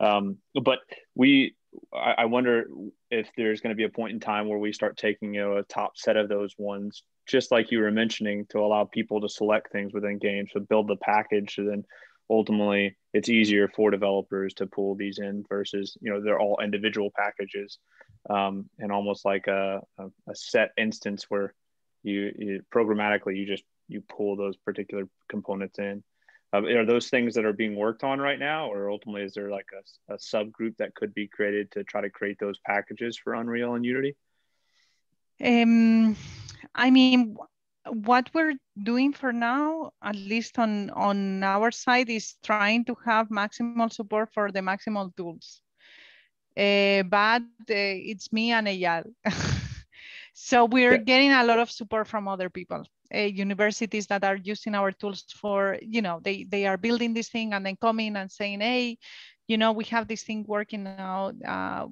[SPEAKER 9] Um, but we, I, I wonder if there's going to be a point in time where we start taking you know a top set of those ones just like you were mentioning, to allow people to select things within games, to build the package, so then ultimately it's easier for developers to pull these in versus you know they're all individual packages, um, and almost like a, a, a, set instance where you, you programmatically you just you pull those particular components in. Uh, are those things that are being worked on right now, or ultimately is there like a, a subgroup that could be created to try to create those packages for Unreal and Unity?
[SPEAKER 3] Um, I mean, what we're doing for now, at least on, on our side, is trying to have maximal support for the maximal tools. Uh, but uh, it's me and Eyal. so we're yeah. getting a lot of support from other people. Uh, universities that are using our tools for, you know, they, they are building this thing and then coming and saying, hey, you know, we have this thing working now uh,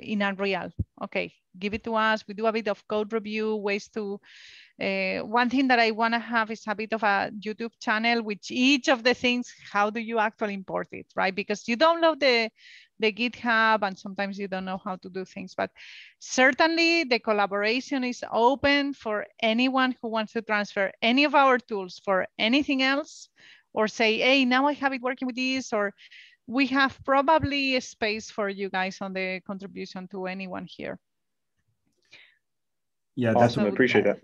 [SPEAKER 3] in Unreal. Okay, give it to us. We do a bit of code review, ways to, uh, one thing that I wanna have is a bit of a YouTube channel, which each of the things, how do you actually import it, right? Because you download the, the GitHub and sometimes you don't know how to do things, but certainly the collaboration is open for anyone who wants to transfer any of our tools for anything else or say, hey, now I have it working with this or we have probably a space for you guys on the contribution to anyone here.
[SPEAKER 2] Yeah,
[SPEAKER 9] awesome. I appreciate that.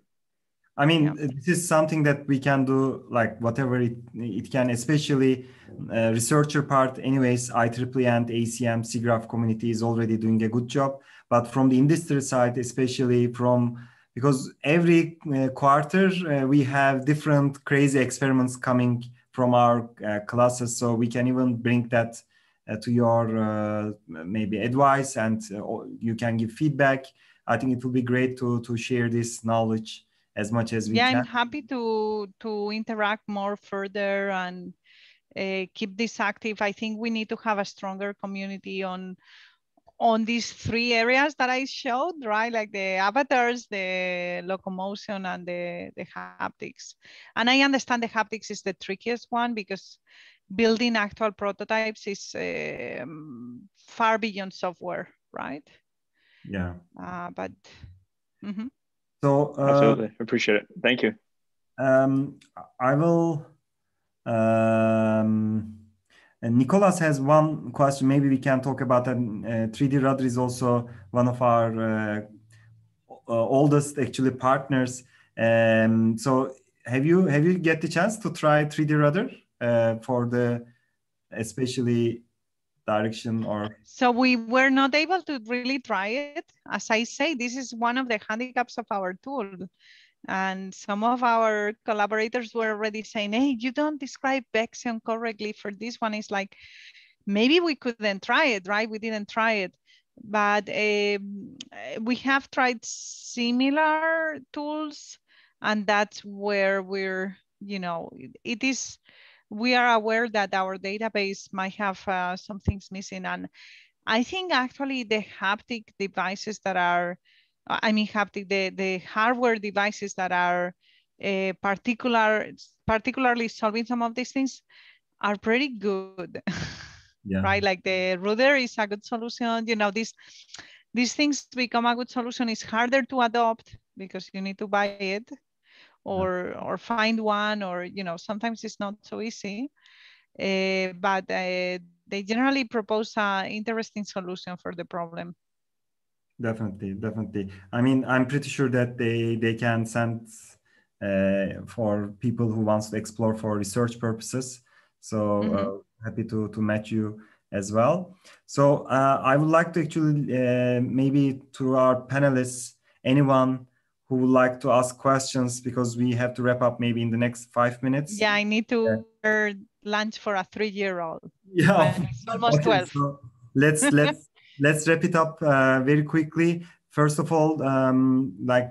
[SPEAKER 2] I mean, yeah. this is something that we can do, like whatever it, it can, especially uh, researcher part. Anyways, IEEE and ACM SIGGRAPH community is already doing a good job. But from the industry side, especially from because every uh, quarter uh, we have different crazy experiments coming from our uh, classes, so we can even bring that uh, to your uh, maybe advice, and you can give feedback. I think it will be great to to share this knowledge as much as we
[SPEAKER 3] yeah,
[SPEAKER 2] can.
[SPEAKER 3] I'm happy to to interact more further and uh, keep this active. I think we need to have a stronger community on on these three areas that I showed, right? Like the avatars, the locomotion, and the, the haptics. And I understand the haptics is the trickiest one because building actual prototypes is um, far beyond software, right?
[SPEAKER 2] Yeah.
[SPEAKER 3] Uh, but mm -hmm.
[SPEAKER 2] So
[SPEAKER 9] uh, absolutely appreciate it. Thank you.
[SPEAKER 2] Um, I will. Um, and Nicholas has one question. Maybe we can talk about that. Uh, 3D Rudder is also one of our uh, uh, oldest actually partners. Um, so have you have you get the chance to try 3D Rudder uh, for the especially direction or
[SPEAKER 3] so we were not able to really try it. As i say this is one of the handicaps of our tool. And some of our collaborators were already saying hey you don't describe Vection correctly for this one. It's like maybe we couldn't try it right? We didn't try it. But uh, we have tried similar tools and that's where we're you know it is we are aware that our database might have uh, some things missing. And I think actually the haptic devices that are, I mean, haptic, the, the hardware devices that are uh, particular, particularly solving some of these things are pretty good. Yeah. right? Like the Rudder is a good solution. You know, these, these things become a good solution. It's harder to adopt because you need to buy it or or find one or you know sometimes it's not so easy uh, but uh, they generally propose an interesting solution for the problem.
[SPEAKER 2] Definitely definitely. I mean i'm pretty sure that they they can send uh, for people who wants to explore for research purposes. So mm -hmm. happy to to match you as well. So uh, i would like to actually uh, maybe to our panelists anyone who would like to ask questions because we have to wrap up maybe in the next five minutes.
[SPEAKER 3] Yeah, I need to yeah. lunch for a three-year-old.
[SPEAKER 2] Yeah,
[SPEAKER 3] almost okay, 12.
[SPEAKER 2] So let's let's let's wrap it up uh, very quickly. First of all, um, like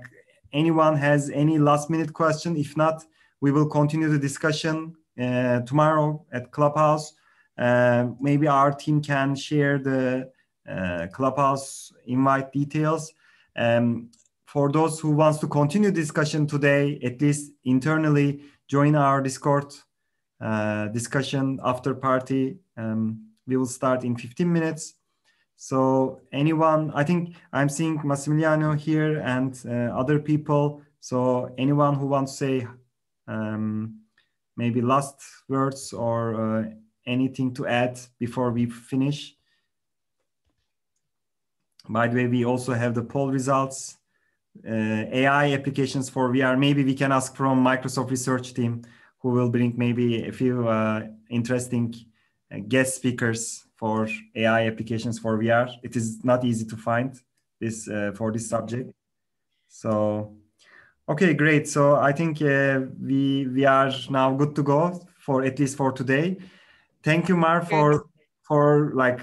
[SPEAKER 2] anyone has any last-minute question? If not, we will continue the discussion uh, tomorrow at Clubhouse. Uh, maybe our team can share the uh, Clubhouse invite details. Um, for those who wants to continue discussion today, at least internally, join our Discord uh, discussion after party. Um, we will start in 15 minutes. So anyone, I think I'm seeing Massimiliano here and uh, other people. So anyone who wants to say um, maybe last words or uh, anything to add before we finish. By the way, we also have the poll results AI applications for VR. Maybe we can ask from Microsoft research team who will bring maybe a few uh, interesting uh, guest speakers for AI applications for VR. It is not easy to find this uh, for this subject. So, okay, great. So I think uh, we we are now good to go for at least for today. Thank you, Mar, for for like.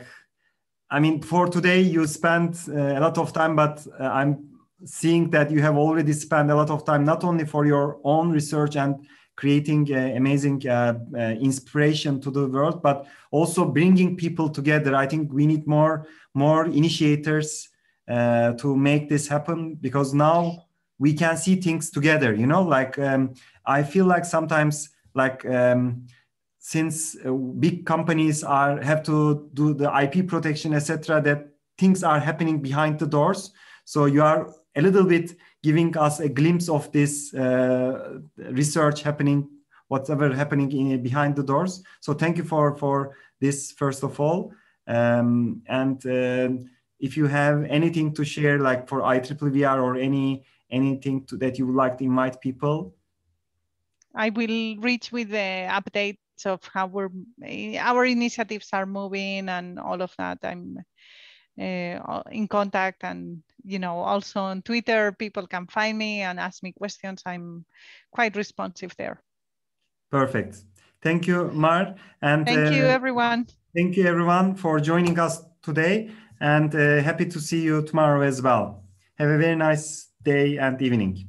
[SPEAKER 2] I mean, for today you spent uh, a lot of time, but I'm seeing that you have already spent a lot of time not only for your own research and creating uh, amazing uh, uh, inspiration to the world but also bringing people together. I think we need more more initiators uh, to make this happen because now we can see things together you know? Like um, i feel like sometimes like um, since uh, big companies are have to do the ip protection etc that things are happening behind the doors. So you are a little bit giving us a glimpse of this uh, research happening, whatever happening in, behind the doors. So thank you for for this first of all. Um, and uh, if you have anything to share, like for IEEE or any anything to, that you would like to invite people?
[SPEAKER 3] I will reach with the updates of how we're, our initiatives are moving and all of that. I'm uh, in contact and you know also on twitter people can find me and ask me questions. I'm quite responsive there.
[SPEAKER 2] Perfect. Thank you mar and
[SPEAKER 3] thank uh, you everyone.
[SPEAKER 2] thank you everyone for joining us today and uh, happy to see you tomorrow as well. Have a very nice day and evening